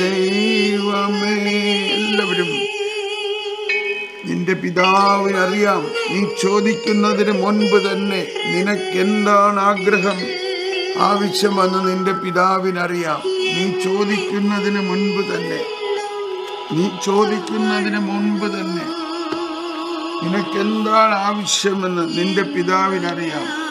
ദൈവമേ. എല്ലാവരും നിന്റെ പിതാവിന് അറിയാം. നീ ചോദിക്കുന്നതിന് മുൻപ് തന്നെ നിനക്ക് എന്താണ് ആഗ്രഹം ആവശ്യമെന്ന് നിന്റെ പിതാവിനറിയാം നീ ചോദിക്കുന്നതിന് മുൻപ് തന്നെ. നീ ചോദിക്കുന്നതിന് മുൻപ് തന്നെ. നിനക്കെന്താണ് ആവശ്യമെന്ന് നിന്റെ പിതാവിനറിയാം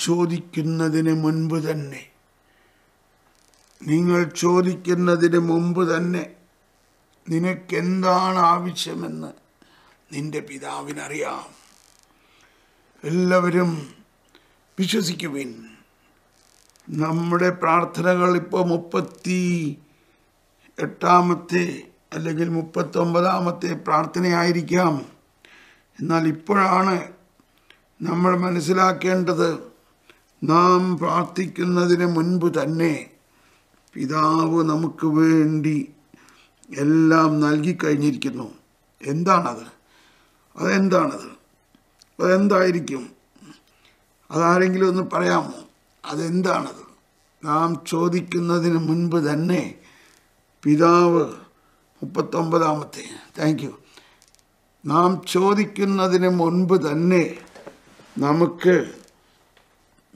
ചോദിക്കുന്നതിന് മുൻപ് തന്നെ. നിങ്ങൾ ചോദിക്കുന്നതിന് മുമ്പ് തന്നെ നിനക്കെന്താണ് ആവശ്യമെന്ന് നിന്റെ പിതാവിനറിയാം. എല്ലാവരും വിശ്വസിക്കുവിൻ. നമ്മുടെ പ്രാർത്ഥനകൾ ഇപ്പോൾ മുപ്പത്തി എട്ടാമത്തെ അല്ലെങ്കിൽ മുപ്പത്തൊമ്പതാമത്തെ പ്രാർത്ഥനയായിരിക്കാം. എന്നാൽ ഇപ്പോഴാണ് നമ്മൾ മനസ്സിലാക്കേണ്ടത് നാം പ്രാർത്ഥിക്കുന്നതിന് മുൻപ് തന്നെ പിതാവ് നമുക്ക് വേണ്ടി എല്ലാം നൽകിക്കഴിഞ്ഞിരിക്കുന്നു എന്താണത്? അതെന്താണത്? അതെന്തായിരിക്കും? അതാരെങ്കിലും ഒന്ന് പറയാമോ? അതെന്താണത്? നാം ചോദിക്കുന്നതിന് മുൻപ് തന്നെ പിതാവ് മുപ്പത്തൊമ്പതാമത്തെ. താങ്ക് യു നാം ചോദിക്കുന്നതിന് മുൻപ് തന്നെ നമുക്ക്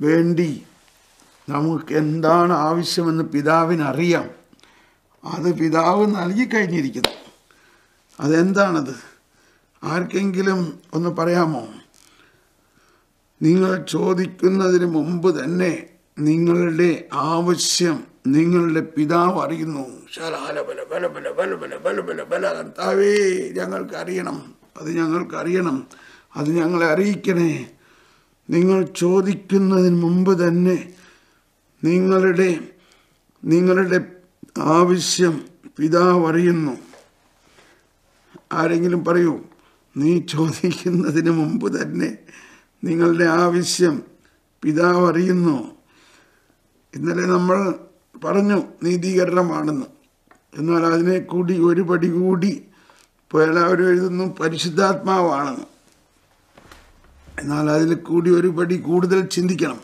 വേണ്ടി നമുക്ക് എന്താണ് ആവശ്യമെന്ന് പിതാവിനറിയാം. അത് പിതാവ് നൽകിക്കഴിഞ്ഞിരിക്കുന്നു. അതെന്താണത്? ആർക്കെങ്കിലും ഒന്ന് പറയാമോ? നിങ്ങൾ ചോദിക്കുന്നതിന് മുമ്പ് തന്നെ നിങ്ങളുടെ ആവശ്യം നിങ്ങളുടെ പിതാവ് അറിയുന്നു. കർത്താവേ ഞങ്ങൾക്ക് അറിയണം അത് ഞങ്ങൾക്ക് അറിയണം അത് ഞങ്ങളെ അറിയിക്കണേ. നിങ്ങൾ ചോദിക്കുന്നതിന് മുമ്പ് തന്നെ നിങ്ങളുടെ നിങ്ങളുടെ ആവശ്യം പിതാവ് അറിയുന്നു. ആരെങ്കിലും പറയൂ നീ ചോദിക്കുന്നതിന് മുമ്പ് തന്നെ നിങ്ങളുടെ ആവശ്യം പിതാവ് അറിയുന്നു. ഇന്നലെ നമ്മൾ പറഞ്ഞു നീതീകരണമാണെന്ന്. എന്നാൽ അതിനെ കൂടി ഒരു പടി കൂടി ഇപ്പോൾ എല്ലാവരും എഴുതുന്നു പരിശുദ്ധാത്മാവാണെന്ന്. എന്നാൽ അതിൽ കൂടി ഒരു പടി കൂടുതൽ ചിന്തിക്കണം.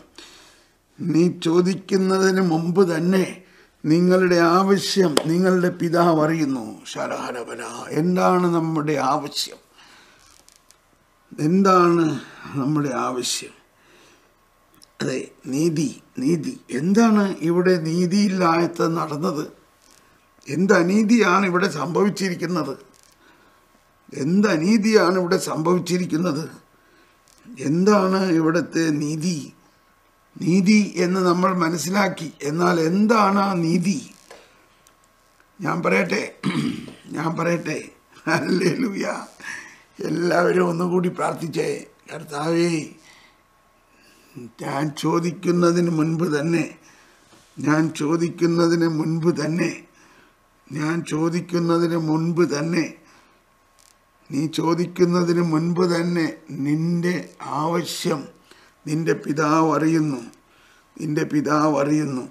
നീ ചോദിക്കുന്നതിന് മുമ്പ് തന്നെ നിങ്ങളുടെ ആവശ്യം നിങ്ങളുടെ പിതാവ് അറിയുന്നു. ശരഹരപര എന്താണ് നമ്മുടെ ആവശ്യം? എന്താണ് നമ്മുടെ ആവശ്യം? അതെ നീതി നീതി. എന്താണ് ഇവിടെ നീതിയില്ലാത്ത നടന്നത്? എന്ത് അനീതിയാണ് ഇവിടെ സംഭവിച്ചിരിക്കുന്നത്? എന്ത് അനീതിയാണ് ഇവിടെ സംഭവിച്ചിരിക്കുന്നത്? എന്താണ് ഇവിടുത്തെ നീതി? നീതി എന്ന് നമ്മൾ മനസ്സിലാക്കി. എന്നാൽ എന്താണ് ആ നീതി? ഞാൻ പറയട്ടെ? ഞാൻ പറയട്ടെ? അല്ലേലൂയ എല്ലാവരും ഒന്നുകൂടി പ്രാർത്ഥിച്ചേ. കർത്താവേ ഞാൻ ചോദിക്കുന്നതിന് മുൻപ് തന്നെ ഞാൻ ചോദിക്കുന്നതിന് മുൻപ് തന്നെ ഞാൻ ചോദിക്കുന്നതിന് മുൻപ് തന്നെ നീ ചോദിക്കുന്നതിന് മുൻപ് തന്നെ നിന്റെ ആവശ്യം നിന്റെ പിതാവ് അറിയുന്നു. നിന്റെ പിതാവ് അറിയുന്നു.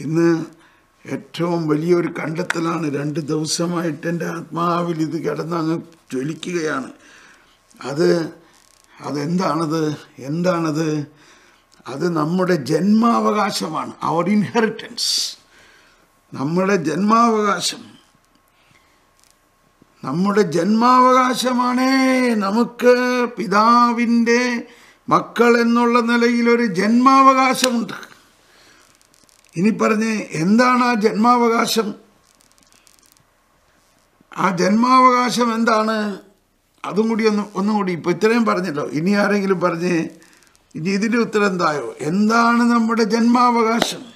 ഇന്ന് ഏറ്റവും വലിയൊരു കണ്ടെത്തലാണ് രണ്ട് ദിവസമായിട്ട് എന്റെ ആത്മാവിൽ ഇത് കിടന്നങ്ങ് ജ്വലിക്കുകയാണ്. അത് അതെന്താണത്? എന്താണത്? അത് നമ്മുടെ ജന്മാവകാശമാണ്. അവർ ഇൻഹെറിറ്റൻസ് നമ്മുടെ ജന്മാവകാശം. നമ്മുടെ ജന്മാവകാശമാണേ. നമുക്ക് പിതാവിന്റെ മക്കൾ എന്നുള്ള നിലയിൽ ഒരു ജന്മാവകാശമുണ്ട്. ഇനി പറഞ്ഞ് എന്താണ് ആ ജന്മാവകാശം? ആ ജന്മാവകാശം എന്താണ്? അതും കൂടി ഒന്ന് ഒന്നും കൂടി ഇപ്പം ഇത്രയും പറഞ്ഞല്ലോ. ഇനി ആരെങ്കിലും പറഞ്ഞ് ഇനി ഇതിന്റെ ഉത്തരം എന്തായോ? എന്താണ് നമ്മുടെ ജന്മാവകാശം?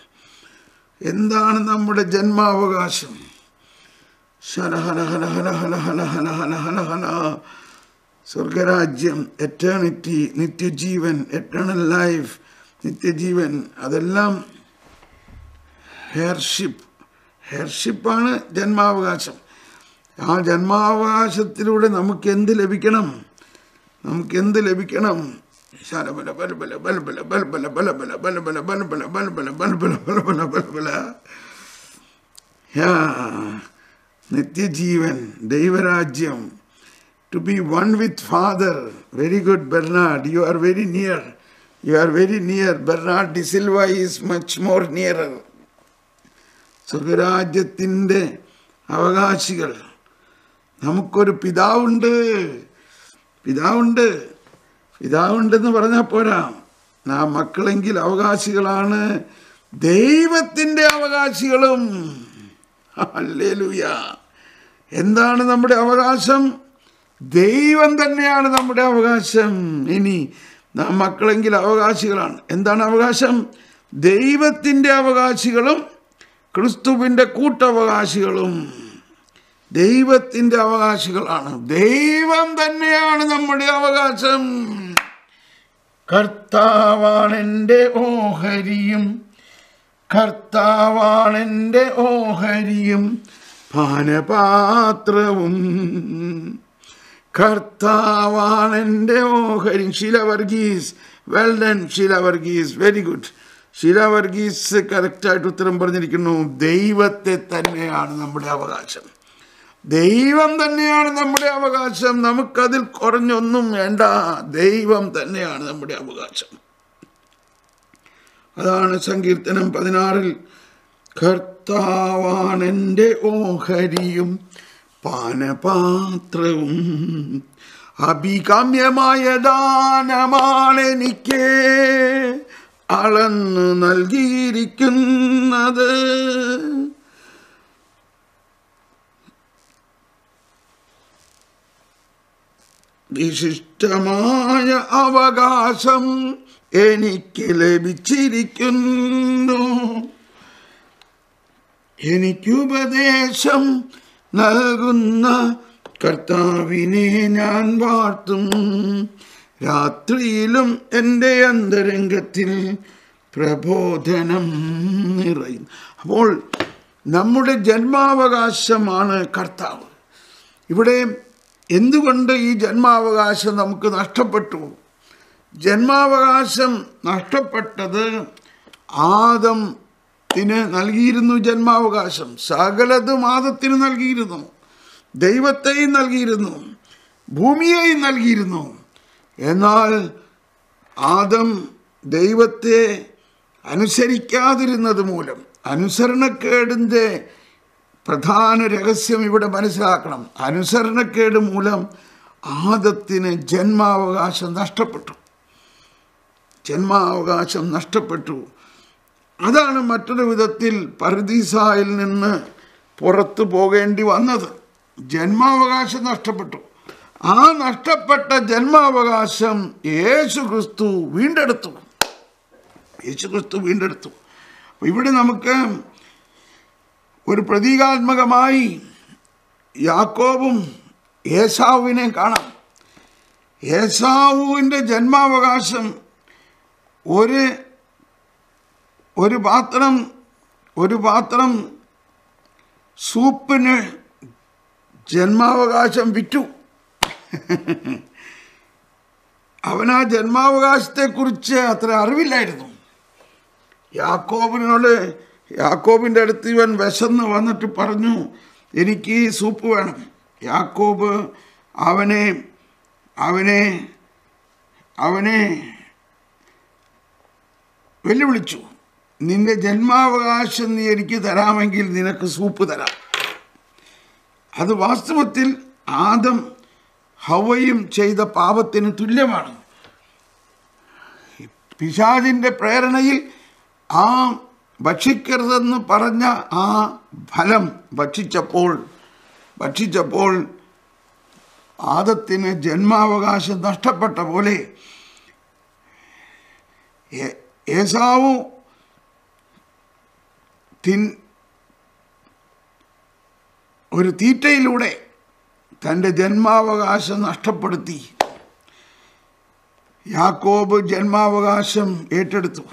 എന്താണ് നമ്മുടെ ജന്മാവകാശം? സ്വർഗരാജ്യം എറ്റേണിറ്റി നിത്യജീവൻ എറ്റേണൽ ലൈഫ് നിത്യജീവൻ അതെല്ലാം ഹെയർഷിപ്പ് ഹെയർഷിപ്പാണ് ജന്മാവകാശം. ആ ജന്മാവകാശത്തിലൂടെ നമുക്ക് എന്ത് ലഭിക്കണം? നമുക്ക് എന്ത് ലഭിക്കണം? നിത്യജീവൻ ദൈവരാജ്യം to be one with father very good Bernard you are very near you are very near Bernard D'Silva is much more nearer സ്വർഗരാജ്യത്തിന്റെ അവകാശികൾ. നമുക്കൊരു പിതാവുണ്ട്. പിതാവുണ്ട്. പിതാവുണ്ടെന്ന് പറഞ്ഞാൽ പോരാ. നാം മക്കളെങ്കിൽ അവകാശികളാണ്. ദൈവത്തിന്റെ അവകാശികളും. അല്ലേലൂയ എന്താണ് നമ്മുടെ അവകാശം? ദൈവം തന്നെയാണ് നമ്മുടെ അവകാശം. ഇനി നാം മക്കളെങ്കിൽ അവകാശികളാണ്. എന്താണ് അവകാശം? ദൈവത്തിന്റെ അവകാശികളും ക്രിസ്തുവിന്റെ കൂട്ടവകാശികളും. ദൈവത്തിന്റെ അവകാശികളാണ് ദൈവം തന്നെയാണ് നമ്മുടെ അവകാശം. കർത്താവാണെന്റെ ഓഹരിയും കർത്താവാണെന്റെ ഓഹരിയും പാനപാത്രവും. കർത്താവാണെന്റെ ഓഹരി. ശില വർഗീസ് വെൽ ഡൺ ശില വർഗീസ്. വെരി ഗുഡ് ശില വർഗീസ് കറക്റ്റായിട്ട് ഉത്തരം പറഞ്ഞിരിക്കുന്നു. ദൈവത്തെ തന്നെയാണ് നമ്മുടെ അവകാശം. ദൈവം തന്നെയാണ് നമ്മുടെ അവകാശം. നമുക്കതിൽ കുറഞ്ഞൊന്നും വേണ്ട. ദൈവം തന്നെയാണ് നമ്മുടെ അവകാശം. അതാണ് സങ്കീർത്തനം പതിനാറിൽ. കർത്താവാണ് എന്റെ ഓഹരിയും പാനപാത്രവും. അഭികാമ്യമായ ദാനമാണ് എനിക്ക് അളന്നു നൽകിയിരിക്കുന്നത്. വിശിഷ്ടമായ അവകാശം എനിക്ക് ലഭിച്ചിരിക്കുന്നു. എനിക്കുപദേശം നൽകുന്ന കർത്താവിനെ ഞാൻ വാഴ്ത്തും. രാത്രിയിലും എന്റെ അന്തരംഗത്തിൽ പ്രബോധനം നിറയും. അപ്പോൾ നമ്മുടെ ജന്മാവകാശമാണ് കർത്താവ്. ഇവിടെ എന്തുകൊണ്ട് ഈ ജന്മാവകാശം നമുക്ക് നഷ്ടപ്പെട്ടു? ജന്മാവകാശം നഷ്ടപ്പെട്ടത് ആദത്തിന് നൽകിയിരുന്നു ജന്മാവകാശം. സകലതും ആദത്തിന് നൽകിയിരുന്നു. ദൈവത്തെയും നൽകിയിരുന്നു. ഭൂമിയെയും നൽകിയിരുന്നു. എന്നാൽ ആദം ദൈവത്തെ അനുസരിക്കാതിരുന്നത് മൂലം അനുസരണക്കേടിന്റെ പ്രധാന രഹസ്യം ഇവിടെ മനസ്സിലാക്കണം. അനുസരണക്കേട് മൂലം ആദത്തിന് ജന്മാവകാശം നഷ്ടപ്പെട്ടു. ജന്മാവകാശം നഷ്ടപ്പെട്ടു. അതാണ് മറ്റൊരു വിധത്തിൽ പർദീസായിൽ നിന്ന് പുറത്തു പോകേണ്ടി വന്നത്. ജന്മാവകാശം നഷ്ടപ്പെട്ടു. ആ നഷ്ടപ്പെട്ട ജന്മാവകാശം യേശു ക്രിസ്തു വീണ്ടെടുത്തു. യേശു ക്രിസ്തു വീണ്ടെടുത്തു ഇവിടെ നമുക്ക് ഒരു പ്രതീകാത്മകമായി യാക്കോബും ഏസാവുവിനെ കാണാം. ഏസാവുവിന്റെ ജന്മാവകാശം ഒരു ഒരു പാത്രം ഒരു പാത്രം സൂപ്പിന് ജന്മാവകാശം വിറ്റു. അവനാ ജന്മാവകാശത്തെക്കുറിച്ച് അത്ര അറിവില്ലായിരുന്നു. യാക്കോബിനോട് യാക്കോബിന്റെ അടുത്ത് ഇവൻ വിശന്ന് വന്നിട്ട് പറഞ്ഞു എനിക്ക് സൂപ്പ് വേണം. യാക്കോബ് അവനെ അവനെ അവനെ വെല്ലുവിളിച്ചു. നിന്റെ ജന്മാവകാശം നീ എനിക്ക് തരാമെങ്കിൽ നിനക്ക് സൂപ്പ് തരാം. അത് വാസ്തവത്തിൽ ആദം ഹവയും ചെയ്ത പാപത്തിന് തുല്യമാണ്. പിശാദിന്റെ പ്രേരണയിൽ ആ ഭക്ഷിക്കരുതെന്ന് പറഞ്ഞ ആ ഫലം ഭക്ഷിച്ചപ്പോൾ ഭക്ഷിച്ചപ്പോൾ ആദത്തിന് ജന്മാവകാശം നഷ്ടപ്പെട്ട പോലെ ഏസാവു തിൻ ഒരു തീറ്റയിലൂടെ തന്റെ ജന്മാവകാശം നഷ്ടപ്പെടുത്തി. യാക്കോബ് ജന്മാവകാശം ഏറ്റെടുത്തു.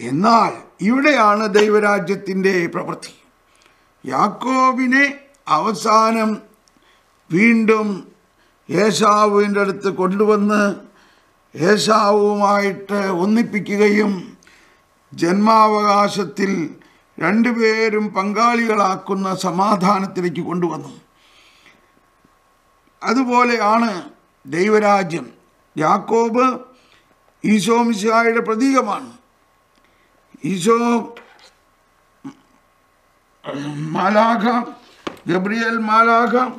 എന്നാൽ ഇവിടെയാണ് ദൈവരാജ്യത്തിന്റെ പ്രവൃത്തി. യാക്കോബിനെ അവസാനം വീണ്ടും യേശാവുവിന്റെ അടുത്ത് കൊണ്ടുവന്ന് യേശാവുമായിട്ട് ഒന്നിപ്പിക്കുകയും ജന്മാവകാശത്തിൽ രണ്ടുപേരും പങ്കാളികളാക്കുന്ന സമാധാനത്തിലേക്ക് കൊണ്ടുവന്നു. അതുപോലെയാണ് ദൈവരാജ്യം. യാക്കോബ് ഈശോമിശായുടെ പ്രതീകമാണ്. ഈശോ മാലാഖ ഗബ്രിയേൽ മാലാഖ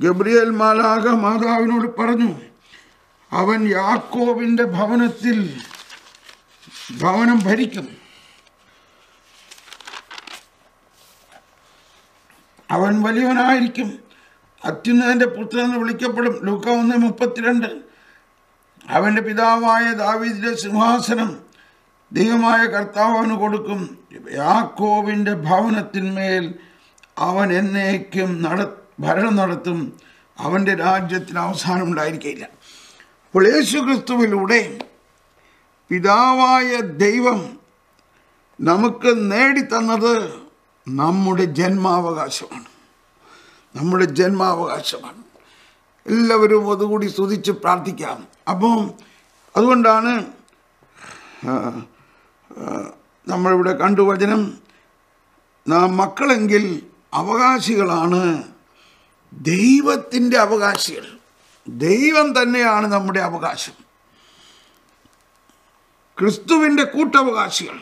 ഗബ്രിയേൽ മാലാഖ മാതാവിനോട് പറഞ്ഞു അവൻ യാക്കോബിന്റെ ഭവനത്തിൽ ഭവനം ഭരിക്കും. അവൻ വലിയവനായിരിക്കും. അത്യുന്നതന്റെ പുത്രൻ വിളിക്കപ്പെടും. ലൂക്ക ഒന്ന് മുപ്പത്തിരണ്ട്. അവന്റെ പിതാവായ ദാവീദിന്റെ സിംഹാസനം ദൈവമായ കർത്താവ് അവന് കൊടുക്കും. യാക്കോവിന്റെ ഭവനത്തിന്മേൽ അവൻ എന്നേക്കും നട ഭരണം നടത്തും. അവന്റെ രാജ്യത്തിന് അവസാനം ഉണ്ടായിരിക്കില്ല അപ്പോൾ യേശു ക്രിസ്തുവിലൂടെ പിതാവായ ദൈവം നമുക്ക് നേടിത്തന്നത് നമ്മുടെ ജന്മാവകാശമാണ്. നമ്മുടെ ജന്മാവകാശമാണ്. എല്ലാവരും അതുകൂടി സ്തുതിച്ച് പ്രാർത്ഥിക്കാം. അപ്പം അതുകൊണ്ടാണ് നമ്മളിവിടെ കണ്ടു വചനം. നാം മക്കളെങ്കിൽ അവകാശികളാണ്. ദൈവത്തിന്റെ അവകാശികൾ. ദൈവം തന്നെയാണ് നമ്മുടെ അവകാശം. ക്രിസ്തുവിന്റെ കൂട്ടവകാശികൾ.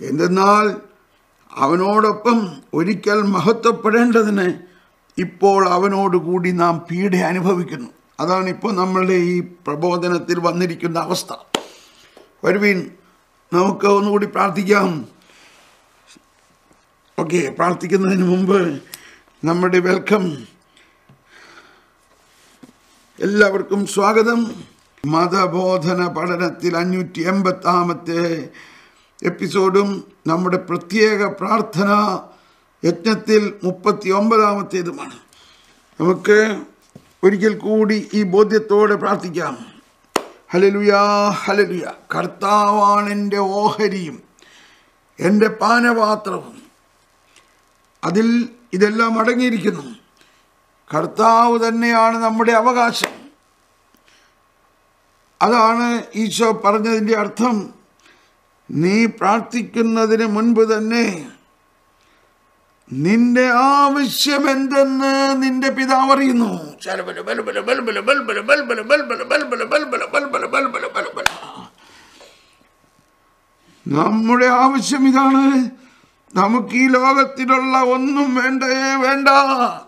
എന്തെന്നാൽ അവനോടൊപ്പം ഒരിക്കൽ മഹത്വപ്പെടേണ്ടതിന് ഇപ്പോൾ അവനോടുകൂടി നാം പീഡ അനുഭവിക്കുന്നു. അതാണ് ഇപ്പോൾ നമ്മളുടെ ഈ പ്രബോധനത്തിൽ വന്നിരിക്കുന്ന അവസ്ഥ. വരുവീൻ. നമുക്ക് ഒന്നുകൂടി പ്രാർത്ഥിക്കാം. ഓക്കെ പ്രാർത്ഥിക്കുന്നതിന് മുമ്പ് നമ്മുടെ വെൽക്കം. എല്ലാവർക്കും സ്വാഗതം. മതബോധന പഠനത്തിൽ അഞ്ഞൂറ്റി എൺപത്താമത്തെ എപ്പിസോഡും നമ്മുടെ പ്രത്യേക പ്രാർത്ഥന യജ്ഞത്തിൽ മുപ്പത്തി ഒമ്പതാമത്തേതുമാണ് നമുക്ക് ഒരിക്കൽ കൂടി ഈ ബോധ്യത്തോടെ പ്രാർത്ഥിക്കാം. ഹലലുയാ ഹലലുയ കർത്താവാണ് എന്റെ ഓഹരിയും എന്റെ പാനപാത്രവും. അതിൽ ഇതെല്ലാം അടങ്ങിയിരിക്കുന്നു. കർത്താവ് തന്നെയാണ് നമ്മുടെ അവകാശം. അതാണ് ഈശോ പറഞ്ഞതിന്റെ അർത്ഥം. നീ പ്രാർത്ഥിക്കുന്നതിന് മുൻപ് തന്നെ നിന്റെ ആവശ്യം എന്തെന്ന് നിന്റെ പിതാവ് അറിയുന്നു. നമ്മുടെ ആവശ്യം ഇതാണ്. നമുക്ക് ഈ ലോകത്തിലുള്ള ഒന്നും വേണ്ടേ വേണ്ട.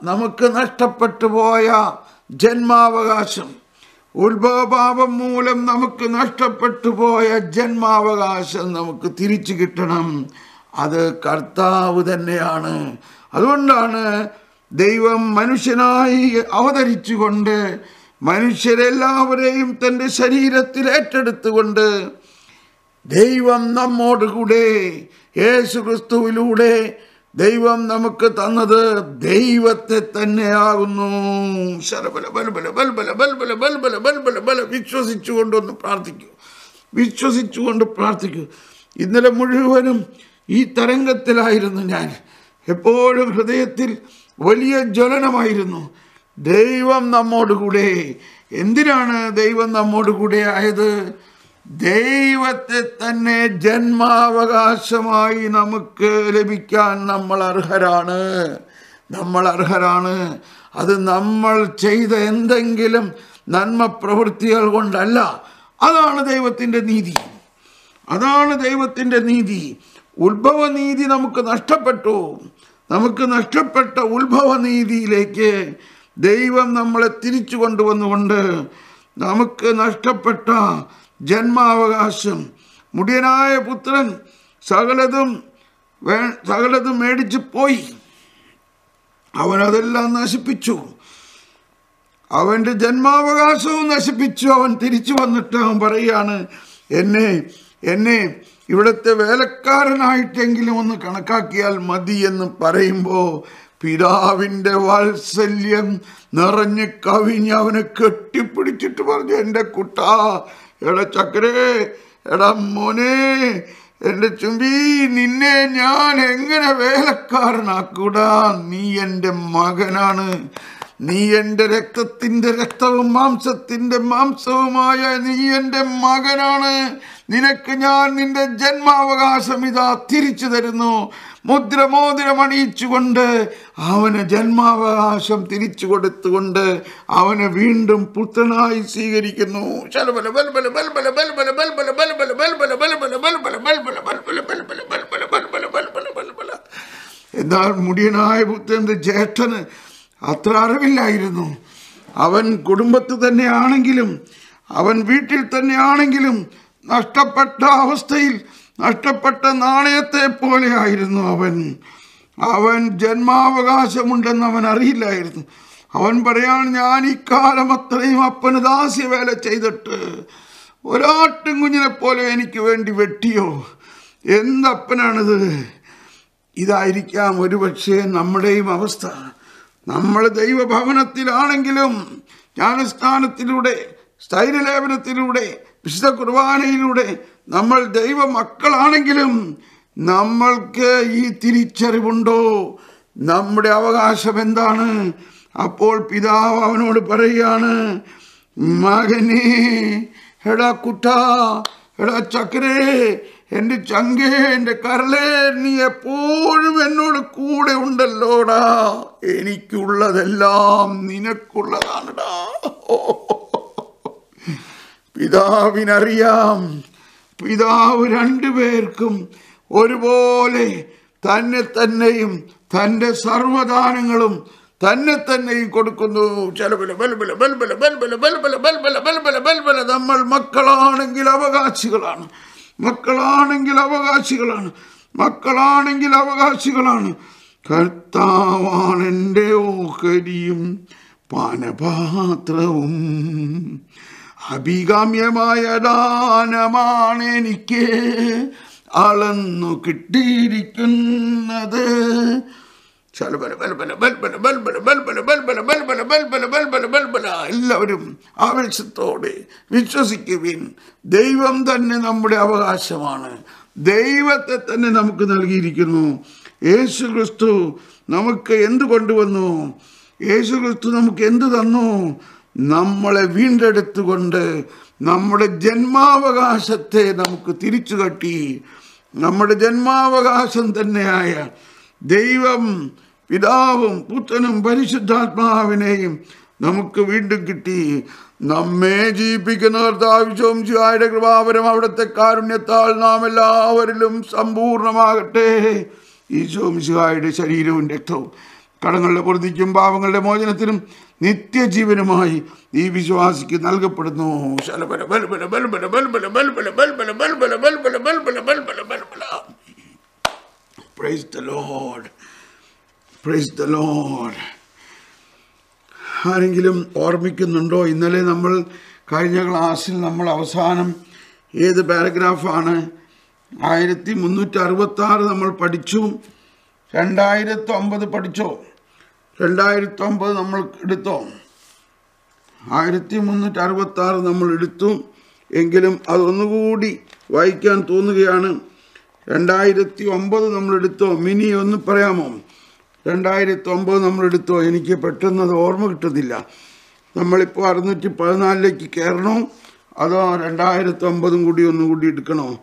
നമുക്ക് നഷ്ടപ്പെട്ടു പോയ ജന്മാവകാശം. ഉത്ഭവഭാവം മൂലം നമുക്ക് നഷ്ടപ്പെട്ടു പോയ ജന്മാവകാശം നമുക്ക് തിരിച്ചു കിട്ടണം. അത് കർത്താവ് തന്നെയാണ് അതുകൊണ്ടാണ് ദൈവം മനുഷ്യനായി അവതരിച്ചുകൊണ്ട് മനുഷ്യരെല്ലാവരെയും തന്റെ ശരീരത്തിൽ ഏറ്റെടുത്തുകൊണ്ട് ദൈവം നമ്മോടുകൂടെ യേശു ക്രിസ്തുവിലൂടെ ദൈവം നമുക്ക് തന്നത് ദൈവത്തെ തന്നെയാകുന്നു ശരബല ബൽബല ബൽബല ബൽബല ബൽബല ബൽബല ബല വിശ്വസിച്ചുകൊണ്ടൊന്ന് പ്രാർത്ഥിക്കൂ വിശ്വസിച്ചുകൊണ്ട് പ്രാർത്ഥിക്കൂ ഇന്നലെ മുഴുവനും ഈ തരംഗത്തിലായിരുന്നു ഞാൻ. എപ്പോഴും ഹൃദയത്തിൽ വലിയ ജ്വലനമായിരുന്നു. ദൈവം നമ്മോടുകൂടെ എന്തിനാണ് ദൈവം നമ്മോടുകൂടെ ആയത്? ദൈവത്തെ തന്നെ ജന്മാവകാശമായി നമുക്ക് ലഭിക്കാൻ നമ്മൾ അർഹരാണ്. നമ്മൾ അർഹരാണ്. അത് നമ്മൾ ചെയ്ത എന്തെങ്കിലും നന്മ പ്രവൃത്തികൾ കൊണ്ടല്ല. അതാണ് ദൈവത്തിന്റെ നീതി. അതാണ് ദൈവത്തിന്റെ നീതി. ഉത്ഭവ നീതി നമുക്ക് നഷ്ടപ്പെട്ടു. നമുക്ക് നഷ്ടപ്പെട്ട ഉത്ഭവനീതിയിലേക്ക് ദൈവം നമ്മളെ തിരിച്ചു കൊണ്ടുവന്നുകൊണ്ട് നമുക്ക് നഷ്ടപ്പെട്ട ജന്മാവകാശം മുടിയനായ പുത്രൻ സകലതും വേ സകലതും മേടിച്ചു പോയി. അവനതെല്ലാം നശിപ്പിച്ചു. അവന്റെ ജന്മാവകാശവും നശിപ്പിച്ചു. അവൻ തിരിച്ചു വന്നിട്ട് അവൻ പറയുകയാണ് എന്നെ എന്നെ ഇവിടുത്തെ വേലക്കാരനായിട്ടെങ്കിലും ഒന്ന് കണക്കാക്കിയാൽ മതി എന്ന് പറയുമ്പോൾ പിതാവിന്റെ വാത്സല്യം നിറഞ്ഞ് കവിഞ്ഞ് അവനെ കെട്ടിപ്പിടിച്ചിട്ട് പറഞ്ഞു എന്റെ കുട്ടാ എടാ ചക്രേ എടാ മോനെ എന്റെ ചുമ്പി നിന്നെ ഞാൻ എങ്ങനെ വേലക്കാരനാക്കൂടാ? നീ എന്റെ മകനാണ്. നീ എന്റെ രക്തത്തിന്റെ രക്തവും മാംസത്തിന്റെ മാംസവുമായ നീ എന്റെ മകനാണ്. നിനക്ക് ഞാൻ നിന്റെ ജന്മാവകാശം ഇതാ തിരിച്ചു തരുന്നു മുദ്രമോതിരം അണിയിച്ചുകൊണ്ട് അവന് ജന്മാവകാശം തിരിച്ചു കൊടുത്തുകൊണ്ട് അവനെ വീണ്ടും പുത്രനായി സ്വീകരിക്കുന്നു എന്നാൽ മുടിയനായ പുത്രന്റെ ജ്യേഷ്ഠന് അത്ര അറിവില്ലായിരുന്നു അവൻ കുടുംബത്ത് തന്നെയാണെങ്കിലും അവൻ വീട്ടിൽ തന്നെയാണെങ്കിലും നഷ്ടപ്പെട്ട അവസ്ഥയിൽ നഷ്ടപ്പെട്ട നാണയത്തെ പോലെ ആയിരുന്നു അവൻ. അവൻ ജന്മാവകാശമുണ്ടെന്ന് അവൻ അറിയില്ലായിരുന്നു അവൻ പറയാൻ ഞാൻ ഇക്കാലം അത്രയും അപ്പന് ദാസ്യവേല ചെയ്തിട്ട് ഒരാട്ടും കുഞ്ഞിനെ പോലെ എനിക്ക് വേണ്ടി വെട്ടിയോ? എന്തപ്പനാണിത്? ഇതായിരിക്കാം ഒരുപക്ഷെ നമ്മുടെയും അവസ്ഥ. നമ്മൾ ദൈവഭവനത്തിലാണെങ്കിലും ജ്ഞാനസ്ഥാനത്തിലൂടെ സ്ഥൈര്യലേപനത്തിലൂടെ വിശുദ്ധ കുർബാനയിലൂടെ നമ്മൾ ദൈവ മക്കളാണെങ്കിലും നമ്മൾക്ക് ഈ തിരിച്ചറിവുണ്ടോ? നമ്മുടെ അവകാശം എന്താണ്? അപ്പോൾ പിതാവ് അവനോട് പറയുകയാണ് മകനെ എടാ കുട്ട എടാ ചക്കരേ എന്റെ ചങ്കേ എന്റെ കരളേ നീ എപ്പോഴും എന്നോട് കൂടെ ഉണ്ടല്ലോടാ. എനിക്കുള്ളതെല്ലാം നിനക്കുള്ളതാണടാ. പിതാവിനറിയാം പിതാവ് രണ്ടുപേർക്കും ഒരുപോലെ തന്നെ തന്നെയും തന്റെ സർവദാനങ്ങളും തന്നെ തന്നെയും കൊടുക്കുന്നു ബൽബല ബൽബല ബൽബല ബൽബല ബൽബല ബൽബല ബൽബല നമ്മൾ മക്കളാണെങ്കിൽ അവകാശികളാണ് മക്കളാണെങ്കിൽ അവകാശികളാണ് മക്കളാണെങ്കിൽ അവകാശികളാണ് കർത്താവാണ് എന്റെ ഓഹരിയും പാനപാത്രവും അഭികാമ്യമായ ദാനമാണ് എനിക്ക് അളന്നു കിട്ടിയിരിക്കുന്നത്. എല്ലാവരും ആവേശത്തോടെ വിശ്വസിക്കുവിൻ. ദൈവം തന്നെ നമ്മുടെ അവകാശമാണ്. ദൈവത്തെ തന്നെ നമുക്ക് നൽകിയിരിക്കുന്നു. യേശു ക്രിസ്തു നമുക്ക് എന്ത് കൊണ്ടുവന്നു? യേശു ക്രിസ്തു നമുക്ക് എന്ത് തന്നു? നമ്മളെ വീണ്ടെടുത്തുകൊണ്ട് നമ്മുടെ ജന്മാവകാശത്തെ നമുക്ക് തിരിച്ചു കട്ടി നമ്മുടെ ജന്മാവകാശം തന്നെയായ ദൈവം പിതാവും പുത്രനും പരിശുദ്ധാത്മാവിനെയും നമുക്ക് വീണ്ടും കിട്ടി. നമ്മെ ജീവിപ്പിക്കുന്ന കർത്താവിശ്വം ശിവായുടെ കൃപാപരം അവിടുത്തെ കാരുണ്യത്താൽ നാം എല്ലാവരിലും സമ്പൂർണമാകട്ടെ. ഈശോം ശിവായുടെ ശരീരവും രക്തവും കടങ്ങളുടെ പൊറുതിക്കും പാവങ്ങളുടെ മോചനത്തിനും നിത്യജീവനുമായി ഈ വിശ്വാസിക്ക് നൽകപ്പെടുന്നു. ആരെങ്കിലും ഓർമ്മിക്കുന്നുണ്ടോ? ഇന്നലെ നമ്മൾ കഴിഞ്ഞ ക്ലാസ്സിൽ നമ്മൾ അവസാനം ഏത് പാരഗ്രാഫാണ്? ആയിരത്തി മുന്നൂറ്റി അറുപത്തി ആറ് നമ്മൾ പഠിച്ചു. രണ്ടായിരത്തി ഒമ്പത് പഠിച്ചോ? രണ്ടായിരത്തി ഒമ്പത് നമ്മൾ എടുത്തോ? ആയിരത്തി മുന്നൂറ്റി അറുപത്തി ആറ് നമ്മൾ എടുത്തു. എങ്കിലും അതൊന്നുകൂടി വായിക്കാൻ തോന്നുകയാണ്. രണ്ടായിരത്തി ഒമ്പത് നമ്മൾ എടുത്തോ? മിനി ഒന്ന് പറയാമോ? രണ്ടായിരത്തി ഒമ്പത് നമ്മൾ എടുത്തോ? എനിക്ക് പെട്ടെന്ന് അത് ഓർമ്മ കിട്ടുന്നില്ല. നമ്മളിപ്പോൾ അറുന്നൂറ്റി പതിനാലിലേക്ക് കയറണോ? അതോ രണ്ടായിരത്തി ഒമ്പതും കൂടി ഒന്നുകൂടി എടുക്കണോ?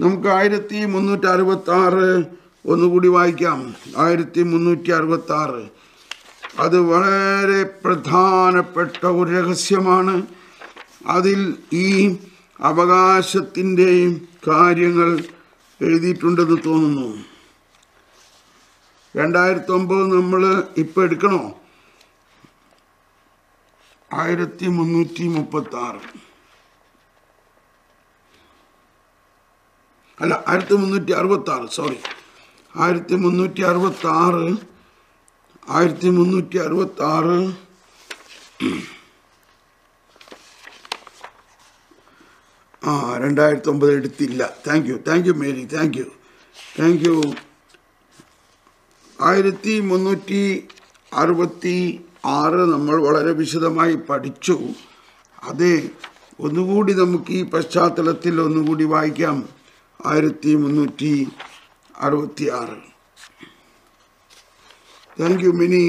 നമുക്ക് ആയിരത്തി മുന്നൂറ്റി അറുപത്തി ആറ് ഒന്നുകൂടി വായിക്കാം. ആയിരത്തി മുന്നൂറ്റി അറുപത്തി ആറ് അത് വളരെ പ്രധാനപ്പെട്ട ഒരു രഹസ്യമാണ്. അതിൽ ഈ അവകാശത്തിന്റെയും കാര്യങ്ങൾ എഴുതിയിട്ടുണ്ടെന്ന് തോന്നുന്നു. രണ്ടായിരത്തി ഒമ്പത് നമ്മൾ ഇപ്പം എടുക്കണോ? ആയിരത്തി മുന്നൂറ്റി മുപ്പത്തി ആറ് അല്ല ആയിരത്തി മുന്നൂറ്റി അറുപത്തി ആറ് സോറി ആയിരത്തി മുന്നൂറ്റി അറുപത്തി ആറ് ആയിരത്തി മുന്നൂറ്റി അറുപത്തി ആറ് ആ രണ്ടായിരത്തി ഒമ്പത് എടുത്തില്ല. Thank you thank you Mary thank you thank you ആയിരത്തി മുന്നൂറ്റി അറുപത്തി ആറ് നമ്മൾ വളരെ വിശദമായി പഠിച്ചു. അത് ഒന്നുകൂടി നമുക്ക് ഈ പശ്ചാത്തലത്തിൽ ഒന്നുകൂടി വായിക്കാം. ആയിരത്തി മുന്നൂറ്റി അറുപത്തി ആറ് താങ്ക് you, മിനി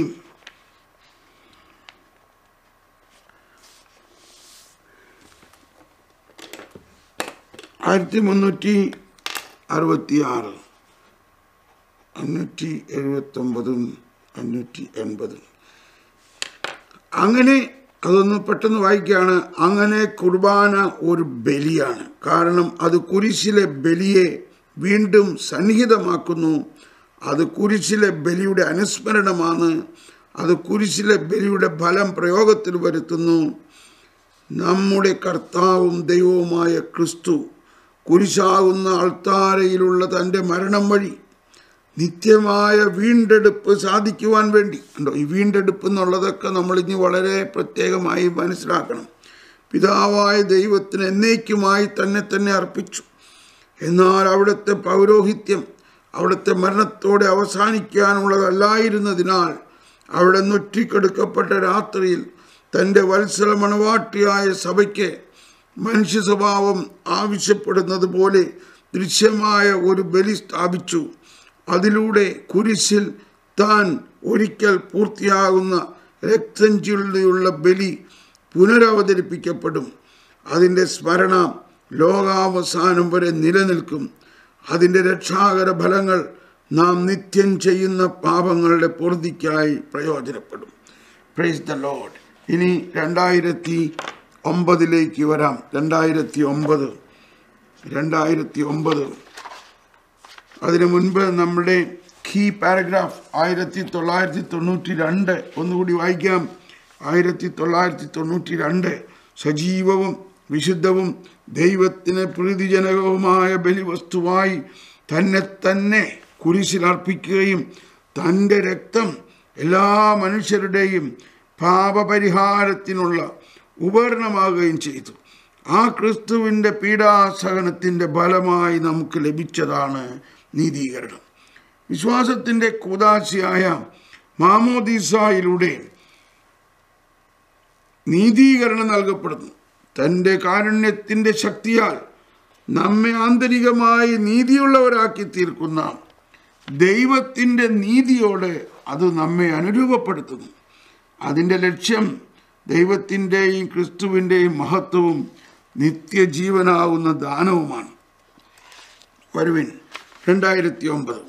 ആയിരത്തി മുന്നൂറ്റി അറുപത്തി ആറ് അഞ്ഞൂറ്റി എഴുപത്തൊമ്പതും അഞ്ഞൂറ്റി എൺപതും അങ്ങനെ അതൊന്ന് പെട്ടെന്ന് വായിക്കുകയാണ്. അങ്ങനെ കുർബാന ഒരു ബലിയാണ്. കാരണം അത് കുരിശിലെ ബലിയെ വീണ്ടും സന്നിഹിതമാക്കുന്നു. അത് കുരിശിലെ ബലിയുടെ അനുസ്മരണമാണ്. അത് കുരിശിലെ ബലിയുടെ ഫലം പ്രയോഗത്തിൽ വരുത്തുന്നു. നമ്മുടെ കർത്താവും ദൈവവുമായ ക്രിസ്തു കുരിശാകുന്ന അൾത്താരയിലുള്ള തന്റെ മരണം വഴി നിത്യമായ വീണ്ടെടുപ്പ് സാധിക്കുവാൻ വേണ്ടി. ഉണ്ടോ ഈ വീണ്ടെടുപ്പ് എന്നുള്ളതൊക്കെ നമ്മൾ ഇനി വളരെ പ്രത്യേകമായി മനസ്സിലാക്കണം. പിതാവായ ദൈവത്തിന് എന്നേക്കുമായി തന്നെ തന്നെ അർപ്പിച്ചു. എന്നാൽ അവിടുത്തെ പൗരോഹിത്യം അവിടുത്തെ മരണത്തോടെ അവസാനിക്കാനുള്ളതല്ലായിരുന്നതിനാൽ അവിടെ നൊറ്റിക്കെടുക്കപ്പെട്ട രാത്രിയിൽ തന്റെ വത്സല മണവാട്ടിയായ സഭയ്ക്ക് മനുഷ്യ സ്വഭാവം ആവശ്യപ്പെടുന്നത് പോലെ ദൃശ്യമായ ഒരു ബലി സ്ഥാപിച്ചു. അതിലൂടെ കുരിശിൽ താൻ ഒരിക്കൽ പൂർത്തിയാകുന്ന രക്തഞ്ചുള്ളിയുള്ള ബലി പുനരവതരിപ്പിക്കപ്പെടും. അതിന്റെ സ്മരണ ലോകാവസാനം വരെ നിലനിൽക്കും. അതിന്റെ രക്ഷാകര ഫലങ്ങൾ നാം നിത്യം ചെയ്യുന്ന പാപങ്ങളുടെ പൂർത്തിക്കായി പ്രയോജനപ്പെടും. പ്രൈസ് ദ ലോഡ് ഇനി രണ്ടായിരത്തി ഒമ്പതിലേക്ക് വരാം. രണ്ടായിരത്തി ഒമ്പത്. രണ്ടായിരത്തി ഒമ്പത്. അതിനു മുൻപ് നമ്മുടെ കീ പാരഗ്രാഫ് ആയിരത്തി തൊള്ളായിരത്തി തൊണ്ണൂറ്റി രണ്ട്. ഒന്നുകൂടി വായിക്കാം. ആയിരത്തി തൊള്ളായിരത്തി തൊണ്ണൂറ്റി രണ്ട്. സജീവവും വിശുദ്ധവും ദൈവത്തിന് പ്രീതിജനകവുമായ ബലിവസ്തുവായി തന്നെ തന്നെ കുരിശിലർപ്പിക്കുകയും തന്റെ രക്തം എല്ലാ മനുഷ്യരുടെയും പാപപരിഹാരത്തിനുള്ള ഉപകരണമാകുകയും ചെയ്തു. ആ ക്രിസ്തുവിന്റെ പീഡാസഹനത്തിന്റെ ഫലമായി നമുക്ക് ലഭിച്ചതാണ് നീതീകരണം. വിശ്വാസത്തിന്റെ കൂതാശിയായ മാമോദീസായിലൂടെ നീതീകരണം നൽകപ്പെടുന്നു. തന്റെ കാരുണ്യത്തിന്റെ ശക്തിയാൽ നമ്മെ ആന്തരികമായി നീതിയുള്ളവരാക്കി തീർക്കുന്ന ദൈവത്തിന്റെ നീതിയോടെ അത് നമ്മെ അനുരൂപപ്പെടുത്തുന്നു. അതിന്റെ ലക്ഷ്യം ദൈവത്തിന്റെയും ക്രിസ്തുവിന്റെയും മഹത്വവും നിത്യജീവനാകുന്ന ദാനവുമാണ്. വരുവിൻ രണ്ടായിരത്തി ഒമ്പത്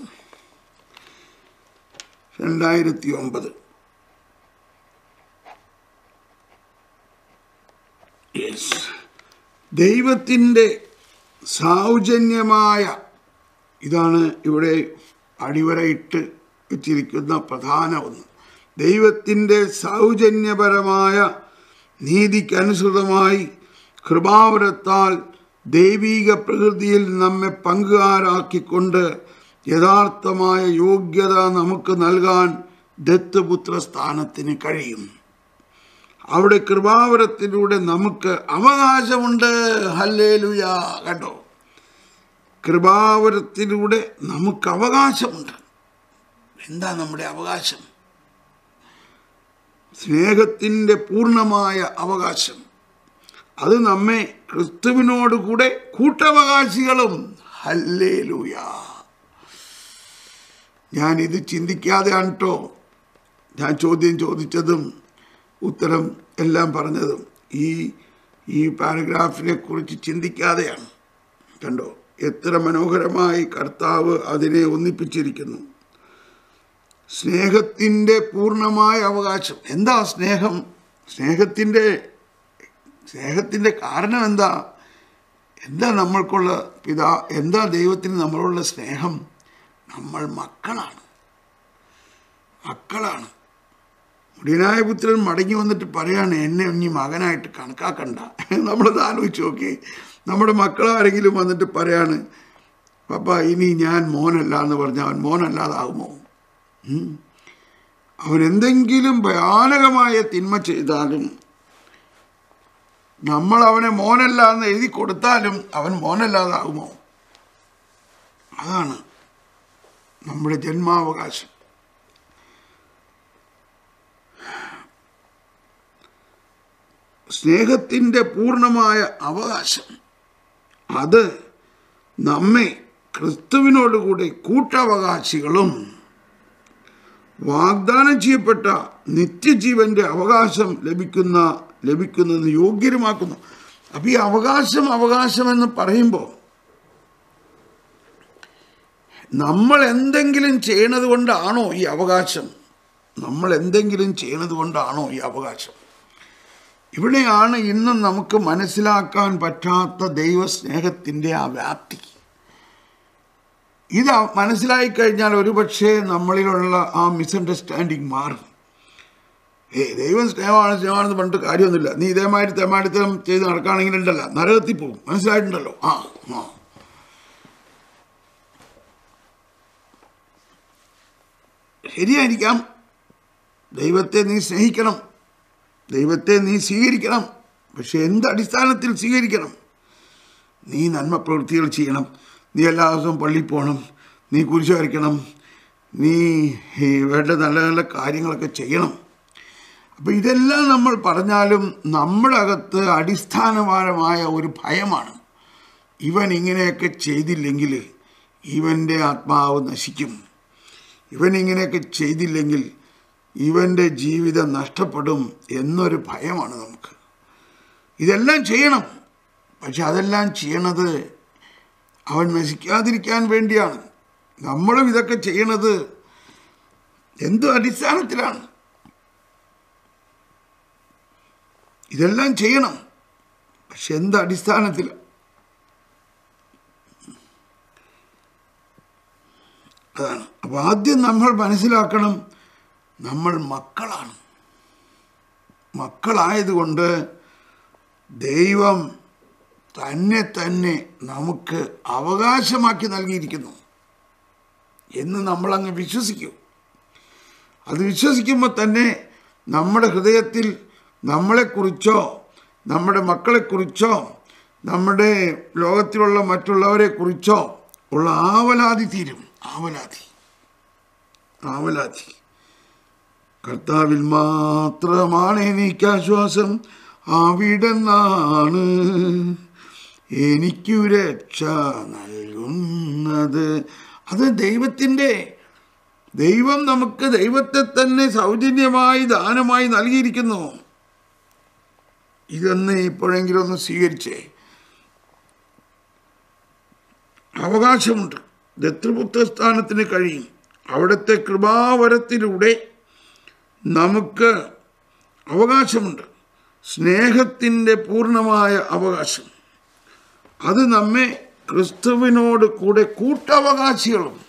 രണ്ടായിരത്തി ഒമ്പത് ദൈവത്തിന്റെ സൗജന്യമായ ഇതാണ് ഇവിടെ അടിവരയിട്ട് വെച്ചിരിക്കുന്ന പ്രധാന ഒന്ന്. ദൈവത്തിന്റെ സൗജന്യപരമായ നീതിക്കനുസൃതമായി കൃപാവരത്താൽ ദൈവീക പ്രകൃതിയിൽ നമ്മെ പങ്കുകാരാക്കിക്കൊണ്ട് യഥാർത്ഥമായ യോഗ്യത നമുക്ക് നൽകാൻ ദത്തുപുത്ര സ്ഥാനത്തിന് കഴിയും. അവിടെ കൃപാവരത്തിലൂടെ നമുക്ക് അവകാശമുണ്ട്. ഹല്ലേലുയ. കേട്ടോ കൃപാവരത്തിലൂടെ നമുക്ക് അവകാശമുണ്ട്. എന്താ നമ്മുടെ അവകാശം? സ്നേഹത്തിന്റെ പൂർണമായ അവകാശം. അത് നമ്മെ ക്രിസ്തുവിനോടുകൂടെ കൂട്ടവകാശികളും. ഹല്ലേലൂയ. ഇത് ചിന്തിക്കാതെയാണ് കേട്ടോ ഞാൻ ചോദ്യം ചോദിച്ചതും ഉത്തരം എല്ലാം പറഞ്ഞതും ഈ ഈ പാരഗ്രാഫിനെ കുറിച്ച് ചിന്തിക്കാതെയാണ്. കണ്ടോ? എത്ര മനോഹരമായി കർത്താവ് അതിനെ ഒന്നിപ്പിച്ചിരിക്കുന്നു. സ്നേഹത്തിന്റെ പൂർണമായ അവകാശം. എന്താ സ്നേഹം? സ്നേഹത്തിന്റെ സ്നേഹത്തിന്റെ കാരണം എന്താ? എന്താ നമ്മൾക്കുള്ള പിതാ എന്താ ദൈവത്തിന് നമ്മളോടുള്ള സ്നേഹം? നമ്മൾ മക്കളാണ്. മക്കളാണ്. മുടിയനായ പുത്രൻ മടങ്ങി വന്നിട്ട് പറയാണ് എന്നെ ഇനി മകനായിട്ട് കണക്കാക്കണ്ട. നമ്മളത് ആലോചിച്ച് നോക്കി നമ്മുടെ മക്കളാരെങ്കിലും വന്നിട്ട് പറയാണ് പപ്പ ഇനി ഞാൻ മോനല്ല എന്ന് പറഞ്ഞാൽ അവൻ മോനല്ലാതാകുമോ അവനെന്തെങ്കിലും ഭയാനകമായ തിന്മ ചെയ്താലും നമ്മൾ അവനെ മോനല്ല എന്ന് എഴുതി കൊടുത്താലും അവൻ മോനല്ലാതാകുമോ അതാണ് നമ്മുടെ ജന്മാവകാശം. സ്നേഹത്തിന്റെ പൂർണമായ അവകാശം. അത് നമ്മെ ക്രിസ്തുവിനോടുകൂടി കൂട്ടവകാശികളും വാഗ്ദാനം ചെയ്യപ്പെട്ട നിത്യജീവന്റെ അവകാശം ലഭിക്കുന്ന ലഭിക്കുന്നതിന് യോഗ്യരുമാക്കുന്നു. അപ്പം ഈ അവകാശം അവകാശം എന്ന് പറയുമ്പോൾ നമ്മൾ എന്തെങ്കിലും ചെയ്യണത് കൊണ്ടാണോ ഈ അവകാശം? നമ്മൾ എന്തെങ്കിലും ചെയ്യണത് കൊണ്ടാണോ ഈ അവകാശം? ഇവിടെയാണ് ഇന്നും നമുക്ക് മനസ്സിലാക്കാൻ പറ്റാത്ത ദൈവസ്നേഹത്തിന്റെ ആ വ്യാപ്തി. ഇത് മനസ്സിലായി കഴിഞ്ഞാൽ ഒരുപക്ഷെ നമ്മളിലുള്ള ആ മിസ്അണ്ടർസ്റ്റാൻഡിങ് മാറും. ഏ ദൈവം സ്നേഹമാണ് സ്നേഹമാണെന്ന് പറഞ്ഞിട്ട് കാര്യമൊന്നുമില്ല. നീ ഇതേമാതിരി തെമാടിത്തം ചെയ്ത് നടക്കുകയാണെങ്കിൽ ഉണ്ടല്ല. നരകത്തിൽ പോകും. മനസ്സിലായിട്ടുണ്ടല്ലോ? ആ ആ. ശരിയായിരിക്കാം. ദൈവത്തെ നീ സ്നേഹിക്കണം. ദൈവത്തെ നീ സ്വീകരിക്കണം. പക്ഷെ എന്ത് അടിസ്ഥാനത്തിൽ സ്വീകരിക്കണം? നീ നന്മ പ്രവൃത്തികൾ ചെയ്യണം. നീ എല്ലാ ദിവസവും പള്ളിയിൽ പോകണം. നീ കുരിശ് വരയ്ക്കണം. നീ വേണ്ട നല്ല നല്ല കാര്യങ്ങളൊക്കെ ചെയ്യണം. അപ്പം ഇതെല്ലാം നമ്മൾ പറഞ്ഞാലും നമ്മുടെ അകത്ത് അടിസ്ഥാനപരമായ ഒരു ഭയമാണ്. ഇവൻ ഇങ്ങനെയൊക്കെ ചെയ്തില്ലെങ്കിൽ ഇവന്റെ ആത്മാവ് നശിക്കും. ഇവൻ ഇങ്ങനെയൊക്കെ ചെയ്തില്ലെങ്കിൽ ഇവന്റെ ജീവിതം നഷ്ടപ്പെടും എന്നൊരു ഭയമാണ് നമുക്ക്. ഇതെല്ലാം ചെയ്യണം. പക്ഷെ അതെല്ലാം ചെയ്യണത് അവൻ നശിക്കാതിരിക്കാൻ വേണ്ടിയാണ്. നമ്മളും ഇതൊക്കെ ചെയ്യണത് എന്തു അടിസ്ഥാനത്തിലാണ്? ഇതെല്ലാം ചെയ്യണം. പക്ഷെ എന്ത് അടിസ്ഥാനത്തിൽ അതാണ്. അപ്പോൾ ആദ്യം നമ്മൾ മനസ്സിലാക്കണം നമ്മൾ മക്കളാണ്. മക്കളായതുകൊണ്ട് ദൈവം തന്നെ തന്നെ നമുക്ക് അവകാശമാക്കി നൽകിയിരിക്കുന്നു എന്ന് നമ്മളങ്ങ് വിശ്വസിക്കും. അത് വിശ്വസിക്കുമ്പോൾ തന്നെ നമ്മുടെ ഹൃദയത്തിൽ നമ്മളെക്കുറിച്ചോ നമ്മുടെ മക്കളെക്കുറിച്ചോ നമ്മുടെ ലോകത്തിലുള്ള മറ്റുള്ളവരെക്കുറിച്ചോ ഉള്ള ആവലാതി തീരും. ആവലാതി. ആവലാതി. കർത്താവിൽ മാത്രമാണ് എനിക്ക് ആശ്വാസം. അവിടെ നിന്നാണ് എനിക്കു രക്ഷ നൽകുന്നത്. അത് ദൈവത്തിന്റെ ദൈവം നമുക്ക് ദൈവത്തെ തന്നെ സൗജന്യമായി ദാനമായി നൽകിയിരിക്കുന്നു. ഇതൊന്ന് ഇപ്പോഴെങ്കിലും ഒന്ന് സ്വീകരിച്ചേ. അവകാശമുണ്ട്. ദത്തൃപുത്രസ്ഥാനത്തിന് കഴിയും. അവിടുത്തെ കൃപാവരത്തിലൂടെ നമുക്ക് അവകാശമുണ്ട്. സ്നേഹത്തിന്റെ പൂർണമായ അവകാശം. അത് നമ്മെ ക്രിസ്തുവിനോട് കൂടെ കൂട്ടവകാശികളും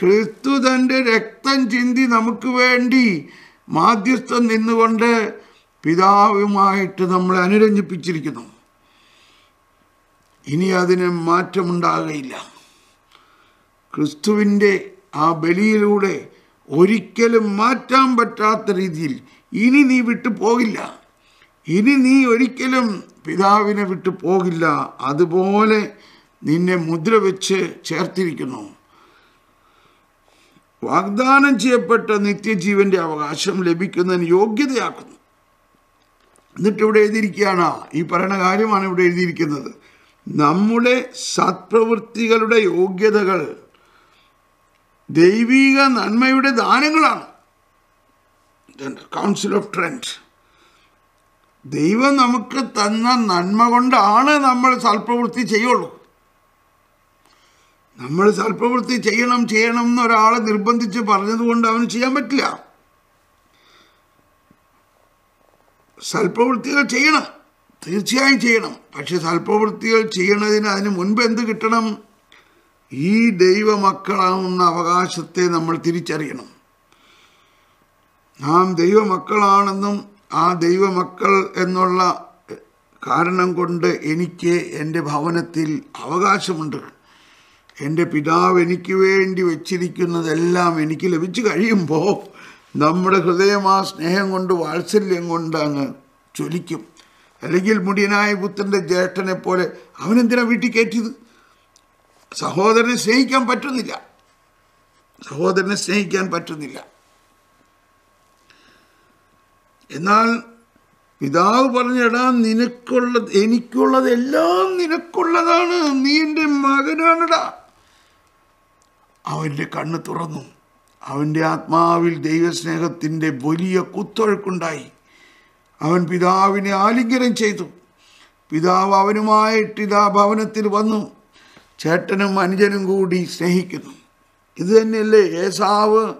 ക്രിസ്തു തന്റെ രക്തം ചിന്തി നമുക്ക് വേണ്ടി മാധ്യസ്ഥം നിന്നുകൊണ്ട് പിതാവുമായിട്ട് നമ്മളെ അനുരഞ്ജിപ്പിച്ചിരിക്കുന്നു. ഇനി അതിന് മാറ്റമുണ്ടാകുകയില്ല ക്രിസ്തുവിന്റെ ആ ബലിയിലൂടെ ഒരിക്കലും മാറ്റാൻ പറ്റാത്ത രീതിയിൽ ഇനി നീ വിട്ടു പോകില്ല. ഇനി നീ ഒരിക്കലും പിതാവിനെ വിട്ടു പോകില്ല. അതുപോലെ നിന്നെ മുദ്ര വെച്ച് ചേർത്തിരിക്കുന്നു. വാഗ്ദാനം ചെയ്യപ്പെട്ട നിത്യജീവന്റെ അവകാശം ലഭിക്കുന്നതിന് യോഗ്യതയാക്കുന്നു. എന്നിട്ട് ഇവിടെ എഴുതിയിരിക്കുകയാണ് ഈ പറയുന്ന കാര്യമാണ് ഇവിടെ എഴുതിയിരിക്കുന്നത്. നമ്മുടെ സത്പ്രവൃത്തികളുടെ യോഗ്യതകൾ ദൈവിക നന്മയുടെ ദാനങ്ങളാണ്. കൗൺസിൽ ഓഫ് ട്രെൻഡ് ദൈവം നമുക്ക് തന്ന നന്മ കൊണ്ടാണ് നമ്മൾ സൽപ്രവൃത്തി ചെയ്യുള്ളൂ. നമ്മൾ സൽപ്രവൃത്തി ചെയ്യണം ചെയ്യണം എന്ന് ഒരാളെ നിർബന്ധിച്ച് പറഞ്ഞതുകൊണ്ട് അവന് ചെയ്യാൻ പറ്റില്ല. സൽപ്രവൃത്തികൾ ചെയ്യണം തീർച്ചയായും ചെയ്യണം. പക്ഷെ സൽപ്രവൃത്തികൾ ചെയ്യണതിന് അതിന് മുൻപ് എന്ത് കിട്ടണം? ഈ ദൈവമക്കളാവുന്ന അവകാശത്തെ നമ്മൾ തിരിച്ചറിയണം. നാം ദൈവമക്കളാണെന്നും ആ ദൈവമക്കൾ എന്നുള്ള കാരണം കൊണ്ട് എനിക്ക് എന്റെ ഭവനത്തിൽ അവകാശമുണ്ട്. എന്റെ പിതാവ് എനിക്ക് വേണ്ടി വച്ചിരിക്കുന്നതെല്ലാം എനിക്ക് ലഭിച്ചു കഴിയുമ്പോൾ നമ്മുടെ ഹൃദയം ആ സ്നേഹം കൊണ്ട് വാത്സല്യം കൊണ്ട് അങ്ങ് ചൊലിക്കും അല്ലെങ്കിൽ മുടിയനായ പുത്രന്റെ ജ്യേഷ്ഠനെ പോലെ അവനെന്തിനാ വീട്ടിൽ കയറ്റിയത്? സഹോദരനെ സ്നേഹിക്കാൻ പറ്റുന്നില്ല. സഹോദരനെ സ്നേഹിക്കാൻ പറ്റുന്നില്ല. എന്നാൽ പിതാവ് പറഞ്ഞെടാ നിനക്കുള്ളത് എനിക്കുള്ളത് എല്ലാം നിനക്കുള്ളതാണ്. നീ എന്റെ മകനാണടാ. അവന്റെ കണ്ണ് തുറന്നു. അവന്റെ ആത്മാവിൽ ദൈവസ്നേഹത്തിന്റെ വലിയ കുത്തൊഴുക്കുണ്ടായി. അവൻ പിതാവിനെ ആലിംഗനം ചെയ്തു. പിതാവ് അവനുമായിട്ട് ഇതാ ഭവനത്തിൽ വന്നു. ചേട്ടനും അനുജനും കൂടി സ്നേഹിക്കുന്നു. ഇത് തന്നെയല്ലേ ഏസാവ്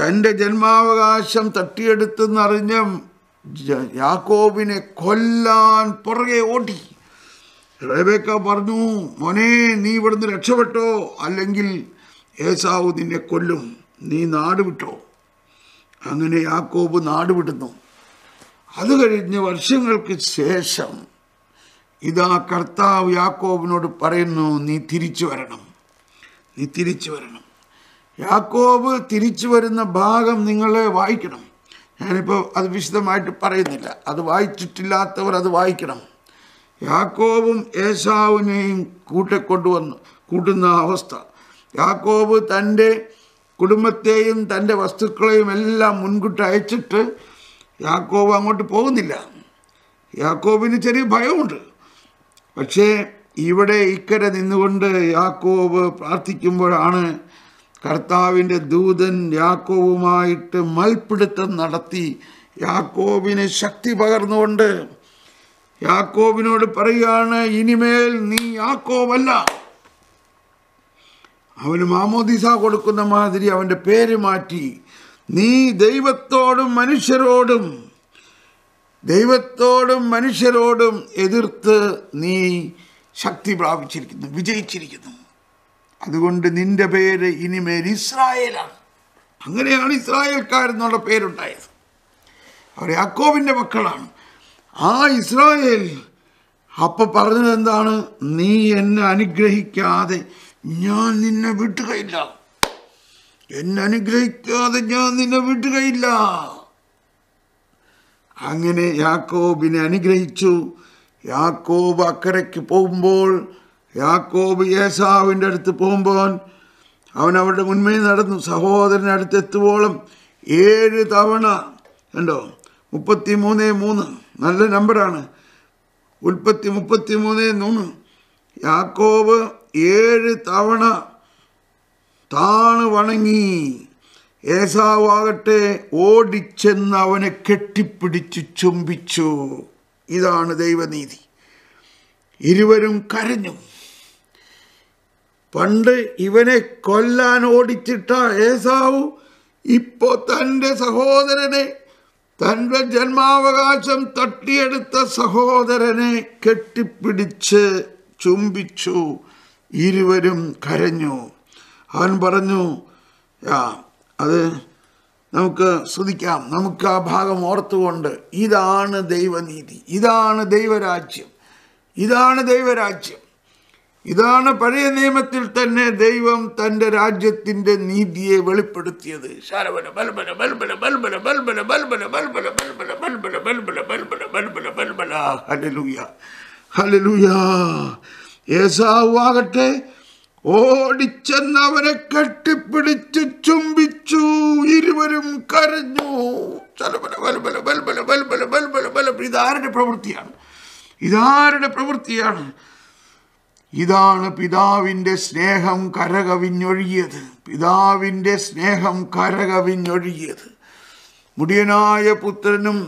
തന്റെ ജന്മാവകാശം തട്ടിയെടുത്തെന്നറിഞ്ഞ യാക്കോബിനെ കൊല്ലാൻ പുറകെ ഓടി. റേബേക്ക പറഞ്ഞു മോനെ നീ ഇവിടുന്ന് രക്ഷപ്പെട്ടോ? അല്ലെങ്കിൽ ഏസാവ് നിന്നെ കൊല്ലും. നീ നാട് വിട്ടോ? അങ്ങനെ യാക്കോബ് നാട് വിടുന്നു. അത് കഴിഞ്ഞ് വർഷങ്ങൾക്ക് ശേഷം ഇതാ കർത്താവ് യാക്കോബിനോട് പറയുന്നു നീ തിരിച്ചു വരണം. നീ തിരിച്ചു വരണം. യാക്കോബ് തിരിച്ചു വരുന്ന ഭാഗം നിങ്ങളെ വായിക്കണം. ഞാനിപ്പോൾ അത് വിശദമായിട്ട് പറയുന്നില്ല. അത് വായിച്ചിട്ടില്ലാത്തവർ അത് വായിക്കണം. യാക്കോബും ഏസാവിനെയും കൂട്ടിക്കൊണ്ടുവന്ന് കൂട്ടുന്ന അവസ്ഥ. യാക്കോബ് തന്റെ കുടുംബത്തെയും തന്റെ വസ്തുക്കളെയും എല്ലാം മുൻകൂട്ടി അയച്ചിട്ട് യാക്കോബ് അങ്ങോട്ട് പോകുന്നില്ല. യാക്കോബിന് ചെറിയ ഭയമുണ്ട്. പക്ഷേ ഇവിടെ ഇക്കരെ നിന്നുകൊണ്ട് യാക്കോബ് പ്രാർത്ഥിക്കുമ്പോഴാണ് കർത്താവിന്റെ ദൂതൻ യാക്കോവുമായിട്ട് മൽപിടുത്തം നടത്തി യാക്കോബിന് ശക്തി പകർന്നുകൊണ്ട് യാക്കോബിനോട് പറയുകയാണ് ഇനിമേൽ നീ യാക്കോബല്ല. അവന് മാമോദിസ കൊടുക്കുന്ന മാതിരി അവന്റെ പേര് മാറ്റി നീ ദൈവത്തോടും മനുഷ്യരോടും ദൈവത്തോടും മനുഷ്യരോടും എതിർത്ത് നീ ശക്തി പ്രാപിച്ചിരിക്കുന്നു വിജയിച്ചിരിക്കുന്നു. അതുകൊണ്ട് നിന്റെ പേര് ഇനിമേൽ ഇസ്രായേലാണ്. അങ്ങനെയാണ് ഇസ്രായേൽക്കാരെന്നുള്ള പേരുണ്ടായത്. അവർ യാക്കോബിന്റെ മക്കളാണ്. ആ ഇസ്രായേൽ അപ്പം പറഞ്ഞത് എന്താണ്? നീ എന്നെ അനുഗ്രഹിക്കാതെ ഞാൻ നിന്നെ വിട്ടുകയില്ല. എന്നെ അനുഗ്രഹിക്കാതെ ഞാൻ നിന്നെ വിട്ടുകയില്ല. അങ്ങനെ യാക്കോബിനെ അനുഗ്രഹിച്ചു. യാക്കോബ് അക്കരയ്ക്ക് പോകുമ്പോൾ യാക്കോബ് യേസാവിന്റെ അടുത്ത് പോകുമ്പോൾ അവൻ അവരുടെ മുൻമേ നടന്നു. സഹോദരന്റെ അടുത്ത് എത്തുവോളം ഏഴ് തവണ കണ്ടോ? മുപ്പത്തി മൂന്ന് മൂന്ന് നല്ല നമ്പറാണ്. ഉൽപ്പത്തി മുപ്പത്തി മൂന്ന് മൂന്ന്. യാക്കോബ് ഏഴ് തവണ താണു വണങ്ങി. ഏസാവാകട്ടെ ഓടിച്ചെന്ന് അവനെ കെട്ടിപ്പിടിച്ചു ചുംബിച്ചു. ഇതാണ് ദൈവനീതി. ഇരുവരും കരഞ്ഞു. പണ്ട് ഇവനെ കൊല്ലാൻ ഓടിച്ചിട്ട ഏസാവു ഇപ്പോ തന്റെ സഹോദരനെ തന്റെ ജന്മാവകാശം തട്ടിയെടുത്ത സഹോദരനെ കെട്ടിപ്പിടിച്ച് ചുംബിച്ചു. ഇരുവരും കരഞ്ഞു. അവൻ പറഞ്ഞു അത് നമുക്ക് ശ്രദ്ധിക്കാം നമുക്ക് ആ ഭാഗം ഓർത്തുകൊണ്ട് ഇതാണ് ദൈവനീതി ഇതാണ് ദൈവരാജ്യം ഇതാണ് ദൈവരാജ്യം ഇതാണ് പഴയ നിയമത്തിൽ തന്നെ ദൈവം തന്റെ രാജ്യത്തിന്റെ നീതിയെ വെളിപ്പെടുത്തിയത് ശരവന ബൽബല ബൽബല ഓടിച്ചെന്ന് കെട്ടിപ്പിടിച്ച് ചുംബിച്ചു ഇരുവരും കരഞ്ഞു ചലബല ബലബല ബൽബല ബൽബല ബൽബല ബല ഇതാരുടെ പ്രവൃത്തിയാണ് ഇതാരുടെ പ്രവൃത്തിയാണ് ഇതാണ് പിതാവിന്റെ സ്നേഹം കരകവിഞ്ഞൊഴുകിയത് പിതാവിന്റെ സ്നേഹം കരകവിഞ്ഞൊഴുകിയത് മുടിയനായ പുത്രനും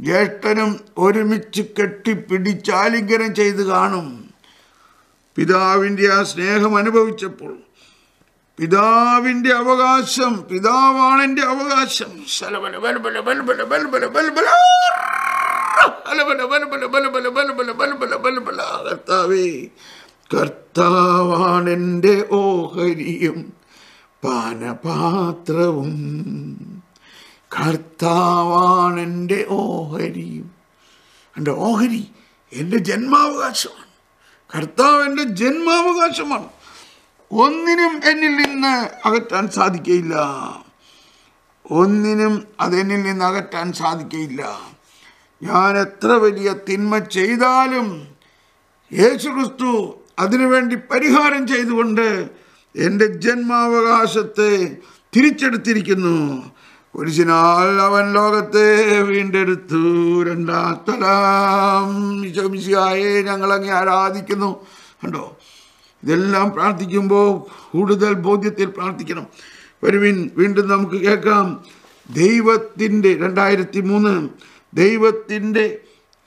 ജ്യേഷ്ഠനും ഒരുമിച്ച് കെട്ടിപ്പിടിച്ച് ആലിംഗനം ചെയ്ത് കാണും പിതാവിന്റെ ആ സ്നേഹം അനുഭവിച്ചപ്പോൾ പിതാവിന്റെ അവകാശം പിതാവാണ് എന്റെ അവകാശം. കർത്താവേ കർത്താവാണ് എന്റെ ഓഹരിയും പാനപാത്രവും. കർത്താവാണ് എന്റെ ഓഹരിയും. എന്റെ ഓഹരി എന്റെ ജന്മാവകാശമാണ്. കർത്താവ് എന്റെ ജന്മാവകാശമാണ്. ഒന്നിനും എന്നിൽ നിന്ന് അകറ്റാൻ സാധിക്കയില്ല. ഒന്നിനും അതെന്നിൽ നിന്ന് അകറ്റാൻ സാധിക്കയില്ല. ഞാൻ എത്ര വലിയ തിന്മ ചെയ്താലും യേശു ക്രിസ്തു അതിനുവേണ്ടി പരിഹാരം ചെയ്തുകൊണ്ട് എന്റെ ജന്മാവകാശത്തെ തിരിച്ചെടുത്തിരിക്കുന്നു. കുരിശിനാൽ അവൻ ലോകത്തെ വീണ്ടെടുത്തു. രണ്ടാത്തലാം ചോമിശിയായെ ഞങ്ങളങ്ങെ ആരാധിക്കുന്നു. കണ്ടോ? ഇതെല്ലാം പ്രാർത്ഥിക്കുമ്പോൾ കൂടുതൽ ബോധ്യത്തിൽ പ്രാർത്ഥിക്കണം. വരുവിൻ വീണ്ടും നമുക്ക് കേൾക്കാം. ദൈവത്തിന്റെ രണ്ടായിരത്തി മൂന്ന് ദൈവത്തിന്റെ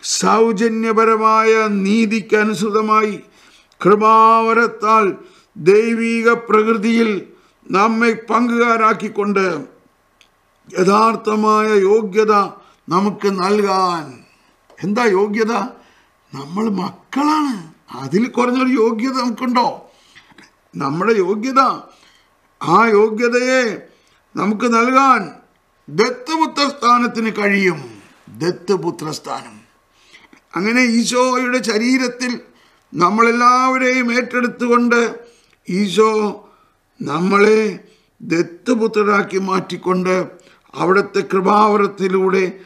സൗജന്യപരമായ നീതിക്കനുസൃതമായി കൃപാവരത്താൽ ദൈവീക പ്രകൃതിയിൽ നമ്മെ പങ്കുകാരാക്കിക്കൊണ്ട് യഥാർത്ഥമായ യോഗ്യത നമുക്ക് നൽകാൻ. എന്താ യോഗ്യത? നമ്മൾ മക്കളാണ്. അതിൽ കുറഞ്ഞൊരു യോഗ്യത നമുക്കുണ്ടോ? നമ്മുടെ യോഗ്യത ആ യോഗ്യതയെ നമുക്ക് നൽകാൻ ദത്തപുത്ര സ്ഥാനത്തിന് കഴിയും. ദത്തുപുത്ര സ്ഥാനം അങ്ങനെ ഈശോയുടെ ശരീരത്തിൽ നമ്മളെല്ലാവരെയും ഏറ്റെടുത്തുകൊണ്ട് ഈശോ നമ്മളെ ദത്തുപുത്രരാക്കി മാറ്റിക്കൊണ്ട് അവിടുത്തെ കൃപാവരത്തിലൂടെ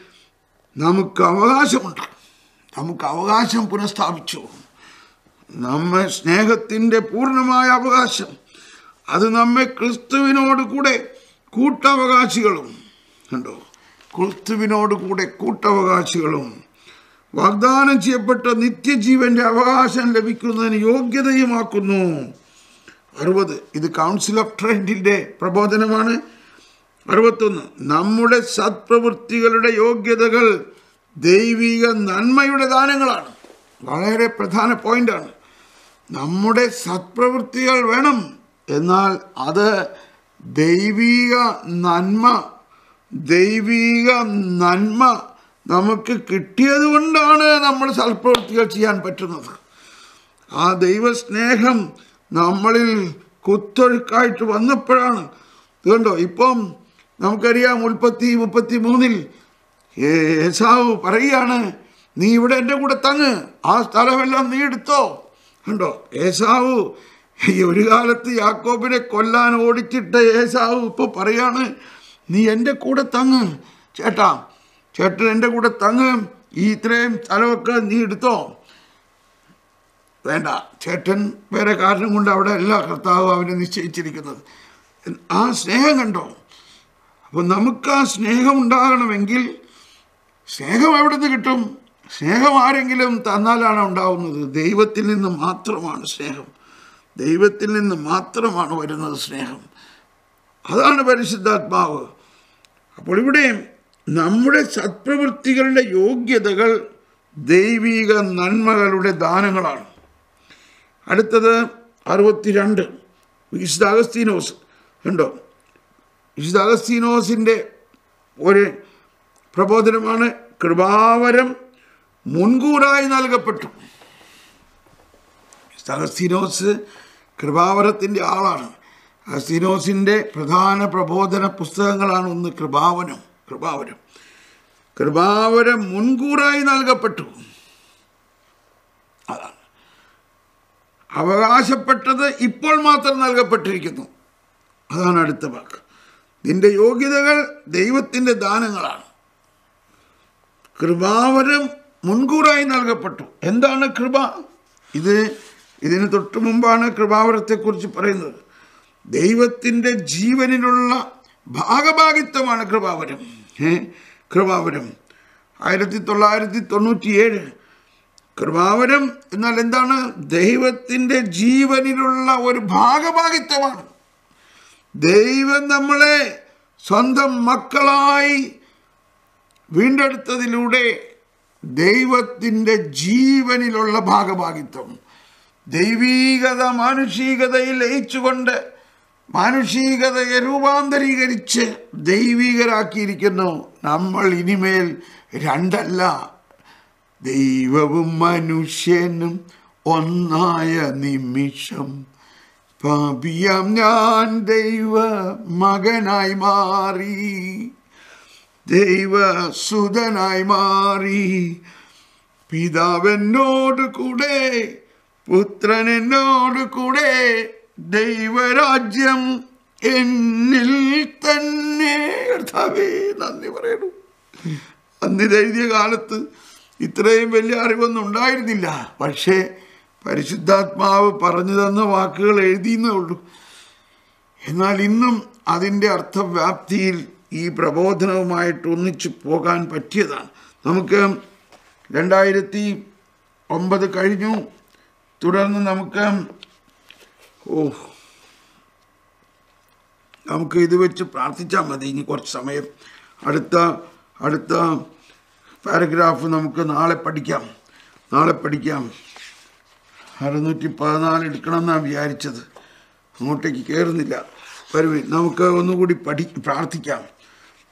നമുക്ക് അവകാശമുണ്ട്. നമുക്ക് അവകാശം പുനഃസ്ഥാപിച്ചു. നമ്മെ സ്നേഹത്തിന്റെ പൂർണമായ അവകാശം. അത് നമ്മെ ക്രിസ്തുവിനോട് കൂടെ കൂട്ടവകാശികളും കണ്ടോ? ക്രിസ്തുവിനോട് കൂടെ കൂട്ടവകാശികളും. വാഗ്ദാനം ചെയ്യപ്പെട്ട നിത്യജീവന്റെ അവകാശം ലഭിക്കുന്നതിന് യോഗ്യതയുമാക്കുന്നു. അറുപത്. ഇത് കൗൺസിൽ ഓഫ് ട്രെൻഡിന്റെ പ്രബോധനമാണ്. അറുപത്തൊന്ന് നമ്മുടെ സത്പ്രവൃത്തികളുടെ യോഗ്യതകൾ ദൈവിക നന്മയുടെ ദാനങ്ങളാണ്. വളരെ പ്രധാന പോയിന്റാണ്. നമ്മുടെ സത്പ്രവൃത്തികൾ വേണം. എന്നാൽ അത് ദൈവിക നന്മ ദൈവിക നന്മ നമുക്ക് കിട്ടിയത് കൊണ്ടാണ് നമ്മൾ സൽപ്രവൃത്തികൾ ചെയ്യാൻ പറ്റുന്നത്. ആ ദൈവസ്നേഹം നമ്മളിൽ കുത്തൊഴുക്കായിട്ട് വന്നപ്പോഴാണ്. ഇതുകൊണ്ടോ ഇപ്പം നമുക്കറിയാം മുൽപ്പത്തി മുപ്പത്തി മൂന്നിൽ ഏസാവ് പറയുകയാണ് നീ ഇവിടെ എന്റെ കൂടെ തങ്ങ് ആ സ്ഥലമെല്ലാം നീ എടുത്തോ? ഉണ്ടോ ഏസാവ് ഈ ഒരു കാലത്ത് യാക്കോബിനെ കൊല്ലാൻ ഓടിച്ചിട്ട ഏസാവ് ഇപ്പോൾ പറയാണ് നീ എന്റെ കൂടെ തങ്ങ് ചേട്ടാ ചേട്ടൻ എന്റെ കൂടെ തങ്ങ് ഈ ഇത്രയും സ്ഥലമൊക്കെ നീ എടുത്തോ? വേണ്ട ചേട്ടൻ വേറെ കാരണം കൊണ്ട് അവിടെ അല്ല കർത്താവ് അവനെ നിശ്ചയിച്ചിരിക്കുന്നത്. ആ സ്നേഹം കണ്ടോ? അപ്പോൾ നമുക്ക് ആ സ്നേഹം ഉണ്ടാകണമെങ്കിൽ സ്നേഹം എവിടെ നിന്ന് കിട്ടും? സ്നേഹം ആരെങ്കിലും തന്നാലാണ് ഉണ്ടാവുന്നത്. ദൈവത്തിൽ നിന്ന് മാത്രമാണ് സ്നേഹം. ദൈവത്തിൽ നിന്ന് മാത്രമാണ് വരുന്നത് സ്നേഹം. അതാണ് പരിശുദ്ധാത്മാവ്. അപ്പോൾ ഇവിടെ നമ്മുടെ സത്പ്രവൃത്തികളുടെ യോഗ്യതകൾ ദൈവിക നന്മകളുടെ ദാനങ്ങളാണ്. അടുത്തത് അറുപത്തിരണ്ട്. വിശുദ്ധ അഗസ്തീനോസ്. ഉണ്ടോ വിശുദ്ധ അഗസ്തീനോസിന്റെ ഒരു പ്രബോധനമാണ് കൃപാവരം മുൻകൂറായി നൽകപ്പെട്ടു. അഗസ്തീനോസ് കൃപാവരത്തിന്റെ ആളാണ്. അഗസ്തീനോസിന്റെ പ്രധാന പ്രബോധന പുസ്തകങ്ങളാണ് ഒന്ന് കൃപാവനം കൃപാവരം. കൃപാവരം മുൻകൂറായി നൽകപ്പെട്ടു. അതാണ്. അവകാശപ്പെട്ടത് ഇപ്പോൾ മാത്രം നൽകപ്പെട്ടിരിക്കുന്നു. അതാണ് അടുത്ത വാക്ക്. നിന്റെ യോഗ്യതകൾ ദൈവത്തിന്റെ ദാനങ്ങളാണ്. കൃപാവരം മുൻകൂറായി നൽകപ്പെട്ടു. എന്താണ് കൃപ? ഇത് ഇതിന് തൊട്ടു മുമ്പാണ് കൃപാവരത്തെക്കുറിച്ച് പറയുന്നത്. ദൈവത്തിന്റെ ജീവനിലുള്ള ഭാഗഭാഗിത്വമാണ് കൃപാവരം. കൃപാവരം. ആയിരത്തി തൊള്ളായിരത്തി തൊണ്ണൂറ്റിയേഴ് കൃപാവരം എന്നാൽ എന്താണ്? ദൈവത്തിന്റെ ജീവനിലുള്ള ഒരു ഭാഗഭാഗിത്വമാണ്. ദൈവം നമ്മളെ സ്വന്തം മക്കളായി വീണ്ടെടുത്തതിലൂടെ ദൈവത്തിന്റെ ജീവനിലുള്ള ഭാഗഭാഗിത്വം. ദൈവീകത മാനുഷികതയിൽ ലയിച്ചുകൊണ്ട് മാനുഷികതയെ രൂപാന്തരീകരിച്ച് ദൈവീകരാക്കിയിരിക്കുന്നു. നമ്മൾ ഇനിമേൽ രണ്ടല്ല ദൈവവും മനുഷ്യനും ഒന്നായ നിമിഷം പാപിയാം ഞാൻ ദൈവ മകനായി മാറി ദൈവ സുതനായി മാറി. പിതാവെന്നോട് കൂടെ പുത്രൻ എന്നോട് കൂടെ ദൈവരാജ്യം എന്നിൽ തന്നെ. കർത്താവേ നന്ദി പറയണു അന്ന് ഇത് എഴുതിയ കാലത്ത് ഇത്രയും വലിയ അറിവൊന്നും ഉണ്ടായിരുന്നില്ല. പക്ഷേ പരിശുദ്ധാത്മാവ് പറഞ്ഞു തന്ന വാക്കുകൾ എഴുതിയെന്നേ ഉള്ളൂ. എന്നാൽ ഇന്നും അതിന്റെ അർത്ഥവ്യാപ്തിയിൽ ഈ പ്രബോധനവുമായിട്ട് ഒന്നിച്ചു പോകാൻ പറ്റിയതാണ്. നമുക്ക് രണ്ടായിരത്തി ഒമ്പത് കഴിഞ്ഞു. തുടർന്ന് നമുക്ക് ഓ നമുക്ക് ഇത് വെച്ച് പ്രാർത്ഥിച്ചാൽ മതി. ഇനി കുറച്ച് സമയം. അടുത്ത അടുത്ത പാരഗ്രാഫ് നമുക്ക് നാളെ പഠിക്കാം. നാളെ പഠിക്കാം. അറുന്നൂറ്റി പതിനാല് എടുക്കണമെന്നാണ് വിചാരിച്ചത്. അങ്ങോട്ടേക്ക് കയറുന്നില്ല വരുവിൻ നമുക്ക് ഒന്നുകൂടി പഠി പ്രാർത്ഥിക്കാം.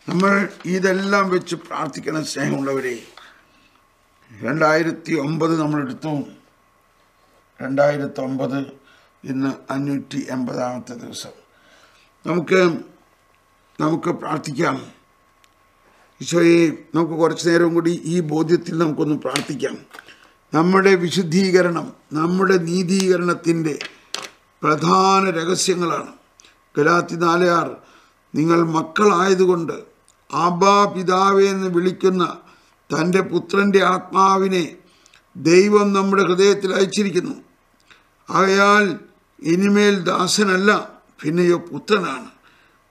നമ്മൾ ഇതെല്ലാം വെച്ച് പ്രാർത്ഥിക്കണം സ്നേഹമുള്ളവരെ രണ്ടായിരത്തി ഒമ്പത് നമ്മളെടുത്തു രണ്ടായിരത്തി ഒമ്പത് ഇന്ന് അഞ്ഞൂറ്റി എൺപതാമത്തെ ദിവസം. നമുക്ക് നമുക്ക് പ്രാർത്ഥിക്കാം. ഈശോയെ നമുക്ക് കുറച്ച് നേരം കൂടി ഈ ബോധ്യത്തിൽ നമുക്കൊന്ന് പ്രാർത്ഥിക്കാം. നമ്മുടെ വിശുദ്ധീകരണം നമ്മുടെ നീതീകരണത്തിന്റെ പ്രധാന രഹസ്യങ്ങളാണ്. ഗലാത്തി നാലയാർ നിങ്ങൾ മക്കളായതുകൊണ്ട് ആബാ പിതാവേ എന്ന് വിളിക്കുന്ന തന്റെ പുത്രന്റെ ആത്മാവിനെ ദൈവം നമ്മുടെ ഹൃദയത്തിൽ അയച്ചിരിക്കുന്നു. ആകയാൽ ഇനിമേൽ ദാസനല്ല പിന്നെയോ പുത്രനാണ്.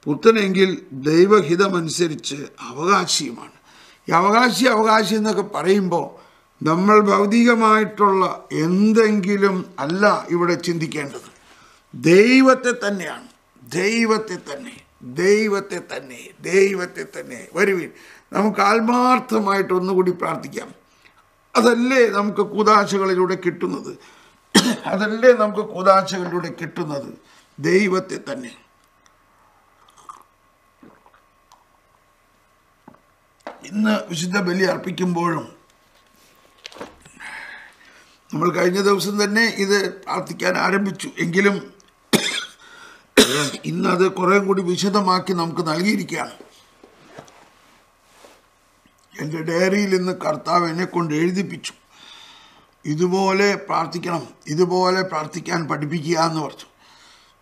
പുത്രനെങ്കിൽ ദൈവഹിതമനുസരിച്ച് അവകാശിയുമാണ്. ഈ അവകാശി അവകാശി എന്നൊക്കെ പറയുമ്പോൾ നമ്മൾ ഭൗതികമായിട്ടുള്ള എന്തെങ്കിലും അല്ല ഇവിടെ ചിന്തിക്കേണ്ടത്. ദൈവത്തെ തന്നെയാണ്. ദൈവത്തെ തന്നെ. ദൈവത്തെ തന്നെ. ദൈവത്തെ തന്നെ. വരുവിൻ. നമുക്ക് ആത്മാർത്ഥമായിട്ട് ഒന്നുകൂടി പ്രാർത്ഥിക്കാം. അതല്ലേ നമുക്ക് കൂതാശകളിലൂടെ കിട്ടുന്നത്? അതല്ലേ നമുക്ക് കൂതാശകളിലൂടെ കിട്ടുന്നത്? ദൈവത്തെ തന്നെ. ഇന്ന് വിശുദ്ധ ബലി അർപ്പിക്കുമ്പോഴും നമ്മൾ കഴിഞ്ഞ ദിവസം തന്നെ ഇത് പ്രാർത്ഥിക്കാൻ ആരംഭിച്ചു. എങ്കിലും ഇന്നത് കുറേ കൂടി വിശദമാക്കി നമുക്ക് നൽകിയിരിക്കുകയാണ്. എന്റെ ഡയറിയിൽ ഇന്ന് കർത്താവ് എന്നെ കൊണ്ട് എഴുതിപ്പിച്ചു. ഇതുപോലെ പ്രാർത്ഥിക്കണം ഇതുപോലെ പ്രാർത്ഥിക്കാൻ പഠിപ്പിക്കുക എന്ന് പറഞ്ഞു.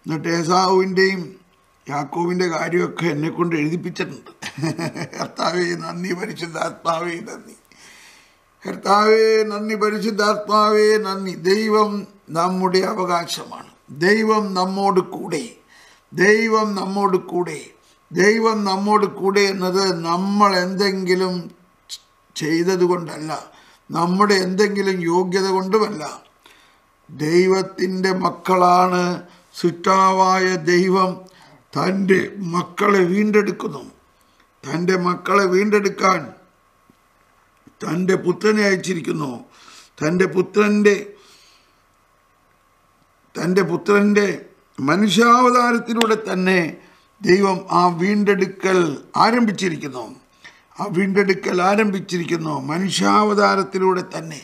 എന്നിട്ട് ഏസാവുവിന്റെയും യാക്കോവിന്റെ കാര്യമൊക്കെ എന്നെ കൊണ്ട് എഴുതിപ്പിച്ചിട്ടുണ്ട്. കർത്താവേ നന്ദി പരിശുദ്ധാത്മാവേ നന്ദി. കർത്താവേ നന്ദി പരിശുദ്ധാത്മാവേ നന്ദി. ദൈവം നമ്മുടെ അവകാശമാണ്. ദൈവം നമ്മോട് കൂടെ. ദൈവം നമ്മോട് കൂടെ. ദൈവം നമ്മോട് കൂടെ എന്നത് നമ്മൾ എന്തെങ്കിലും ചെയ്തതുകൊണ്ടല്ല നമ്മുടെ എന്തെങ്കിലും യോഗ്യത കൊണ്ടുമല്ല. ദൈവത്തിന്റെ മക്കളാണ്. സുറ്റാവായ ദൈവം തന്റെ മക്കളെ വീണ്ടെടുക്കുന്നു. തന്റെ മക്കളെ വീണ്ടെടുക്കാൻ തന്റെ പുത്രനെ അയച്ചിരിക്കുന്നു. തന്റെ പുത്രന്റെ തന്റെ പുത്രന്റെ മനുഷ്യാവതാരത്തിലൂടെ തന്നെ ദൈവം ആ വീണ്ടെടുക്കൽ ആരംഭിച്ചിരിക്കുന്നു. ആ വീണ്ടെടുക്കൽ ആരംഭിച്ചിരിക്കുന്നു മനുഷ്യാവതാരത്തിലൂടെ തന്നെ.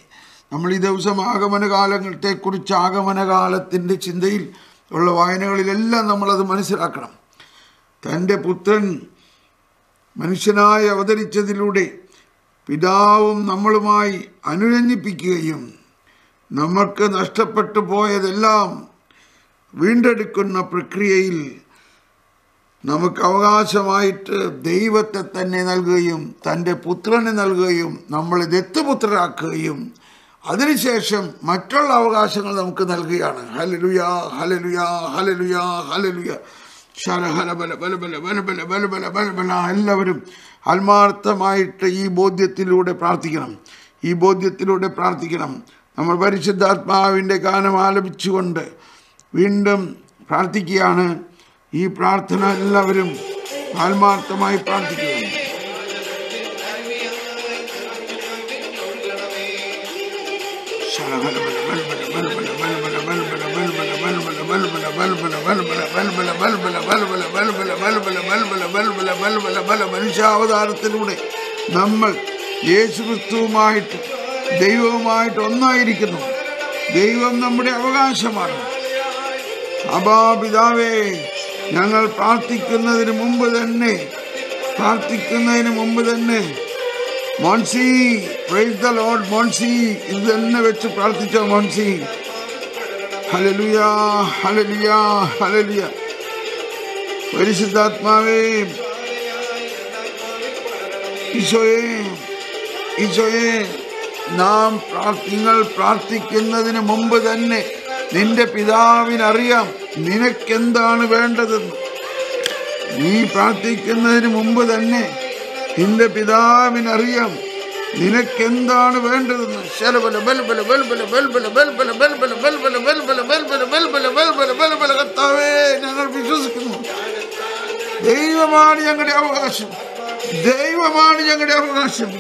നമ്മൾ ഈ ദിവസം ആഗമന ആഗമനകാലത്തെക്കുറിച്ച് ആഗമനകാലത്തിന്റെ ചിന്തയിൽ ഉള്ള വായനകളിലെല്ലാം നമ്മളത് മനസ്സിലാക്കണം. തന്റെ പുത്രൻ മനുഷ്യനായി അവതരിച്ചതിലൂടെ പിതാവും നമ്മളുമായി അനുരഞ്ജിപ്പിക്കുകയും നമുക്ക് നഷ്ടപ്പെട്ടു പോയതെല്ലാം വീണ്ടെടുക്കുന്ന പ്രക്രിയയിൽ നമുക്ക് അവകാശമായിട്ട് ദൈവത്തെ തന്നെ നൽകുകയും തന്റെ പുത്രനെ നൽകുകയും നമ്മളെ ദത്തുപുത്രരാക്കുകയും അതിനുശേഷം മറ്റുള്ള അവകാശങ്ങൾ നമുക്ക് നൽകുകയാണ് ഹലലുയ ഹലലുയ ഹലലുയ ഹലലുയ ശരഹല ബല ബല ബല ബല ബല ബല ബല ബല എല്ലാവരും ആത്മാർത്ഥമായിട്ട് ഈ ബോധ്യത്തിലൂടെ പ്രാർത്ഥിക്കണം. ഈ ബോധ്യത്തിലൂടെ പ്രാർത്ഥിക്കണം. നമ്മൾ പരിശുദ്ധാത്മാവിന്റെ ഗാനം ആലപിച്ചുകൊണ്ട് വീണ്ടും പ്രാർത്ഥിക്കുകയാണ്. ഈ പ്രാർത്ഥന എല്ലാവരും ആത്മാർത്ഥമായി പ്രാർത്ഥിക്കുക. മനുഷ്യാവതാരത്തിലൂടെ നമ്മൾ യേശുക്രിസ്തുവുമായിട്ട് ദൈവവുമായിട്ട് ഒന്നായിരിക്കുന്നു. ദൈവം നമ്മുടെ അവകാശമാണ്. അബാ പിതാവേ ഞങ്ങൾ പ്രാർത്ഥിക്കുന്നതിന് മുമ്പ് തന്നെ പ്രാർത്ഥിക്കുന്നതിന് മുമ്പ് തന്നെ Moncy praise the lord Moncy ഇത് തന്നെ വെച്ച് പ്രാർത്ഥിച്ചോ മോൻസി ഹലലുയ ഹലലുയ ഹലലിയ പരിശുദ്ധാത്മാവേ ഈശോയെ ഈശോയെ നാം നിങ്ങൾ പ്രാർത്ഥിക്കുന്നതിന് മുമ്പ് തന്നെ നിന്റെ പിതാവിനറിയാം നിനക്കെന്താണ് വേണ്ടതെന്ന് നീ പ്രാർത്ഥിക്കുന്നതിന് മുമ്പ് തന്നെ നിന്റെ പിതാവിനറിയാം നിനക്കെന്താണ് വേണ്ടതെന്ന് ബൽബല ബൽബല ബൽബല ബൽബല ബൽബല ബൽബല ബൽബല ബൽബല ബൽബല ബൽബല ബൽബല ഞങ്ങൾ വിശ്വസിക്കുന്നു ദൈവമാണ് ഞങ്ങളുടെ അവകാശം ദൈവമാണ് ഞങ്ങളുടെ അവകാശം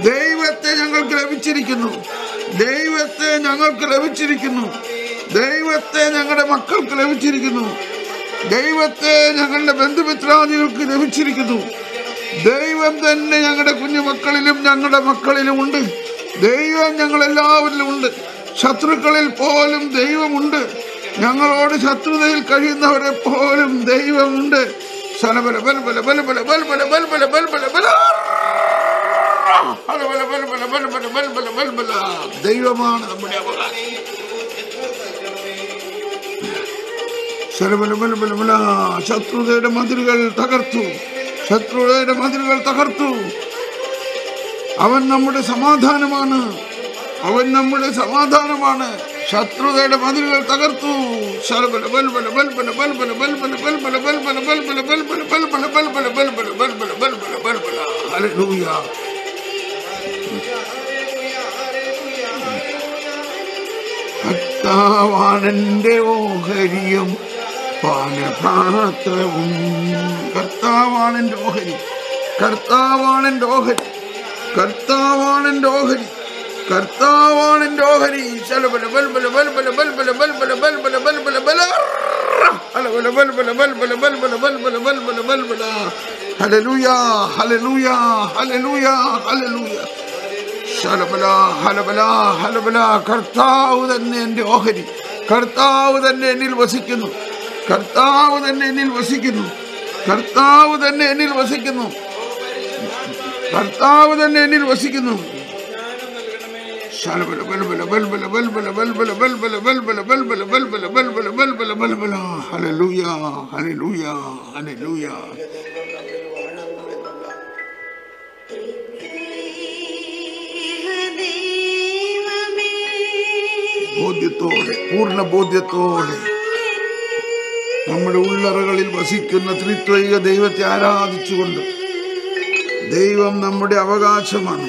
ദൈവത്തെ ഞങ്ങൾക്ക് ലഭിച്ചിരിക്കുന്നു ദൈവത്തെ ഞങ്ങൾക്ക് ലഭിച്ചിരിക്കുന്നു ദൈവത്തെ ഞങ്ങളുടെ മക്കൾക്ക് ലഭിച്ചിരിക്കുന്നു ദൈവത്തെ ഞങ്ങളുടെ ബന്ധുമിത്രാദികൾക്ക് ലഭിച്ചിരിക്കുന്നു ദൈവം തന്നെ ഞങ്ങളുടെ കുഞ്ഞു മക്കളിലും ഞങ്ങളുടെ മക്കളിലും ഉണ്ട് ദൈവം ഞങ്ങളെല്ലാവരിലും ഉണ്ട് ശത്രുക്കളിൽ പോലും ദൈവമുണ്ട് ഞങ്ങളോട് ശത്രുതയിൽ കഴിയുന്നവരെ പോലും ദൈവമുണ്ട് ശത്രുതയുടെ മതിലുകൾ തകർത്തു ശത്രുയുടെ മതിലുകൾ തകർത്തു അവൻ നമ്മുടെ സമാധാനമാണ് അവൻ നമ്മുടെ സമാധാനമാണ് ശത്രുതയുടെ മതിലുകൾ തകർത്തു കർത്താവാണെന്റെ ഓഹരിയും പാനപാത്രവും കർത്താവാണെന്റെ ഓഹരി കർത്താവാണെന്റെ ഓഹരി കർത്താവാണെന്റെ ഓഹരി കർത്താവാണെന്റെ ഓഹരി ബല ബല ബല ബല ബല ബല ബല ബല ഹലബല ഹലബല ഹലബല കർത്താവ് തന്നെ എന്റെ ഓഹരി കർത്താവ് തന്നെ എന്നിൽ വസിക്കുന്നു കർത്താവ് തന്നെ എന്നിൽ വസിക്കുന്നു. കർത്താവ് തന്നെ എന്നിൽ വസിക്കുന്നു. കർത്താവ് തന്നെ എന്നിൽ വസിക്കുന്നു. ബോധ്യത്തോടെ പൂർണ ബോധ്യത്തോടെ. നമ്മുടെ ഉള്ളറകളിൽ വസിക്കുന്ന ത്രിത്വൈക ദൈവത്തെ ആരാധിച്ചുകൊണ്ട് ദൈവം നമ്മുടെ അവകാശമാണ്.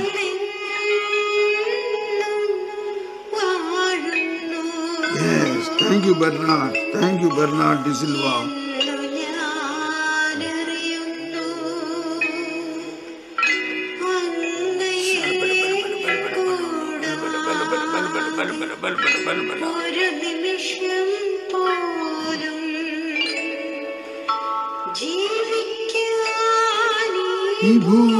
Thank you Bernard thank you Bernard D'Silva Boo.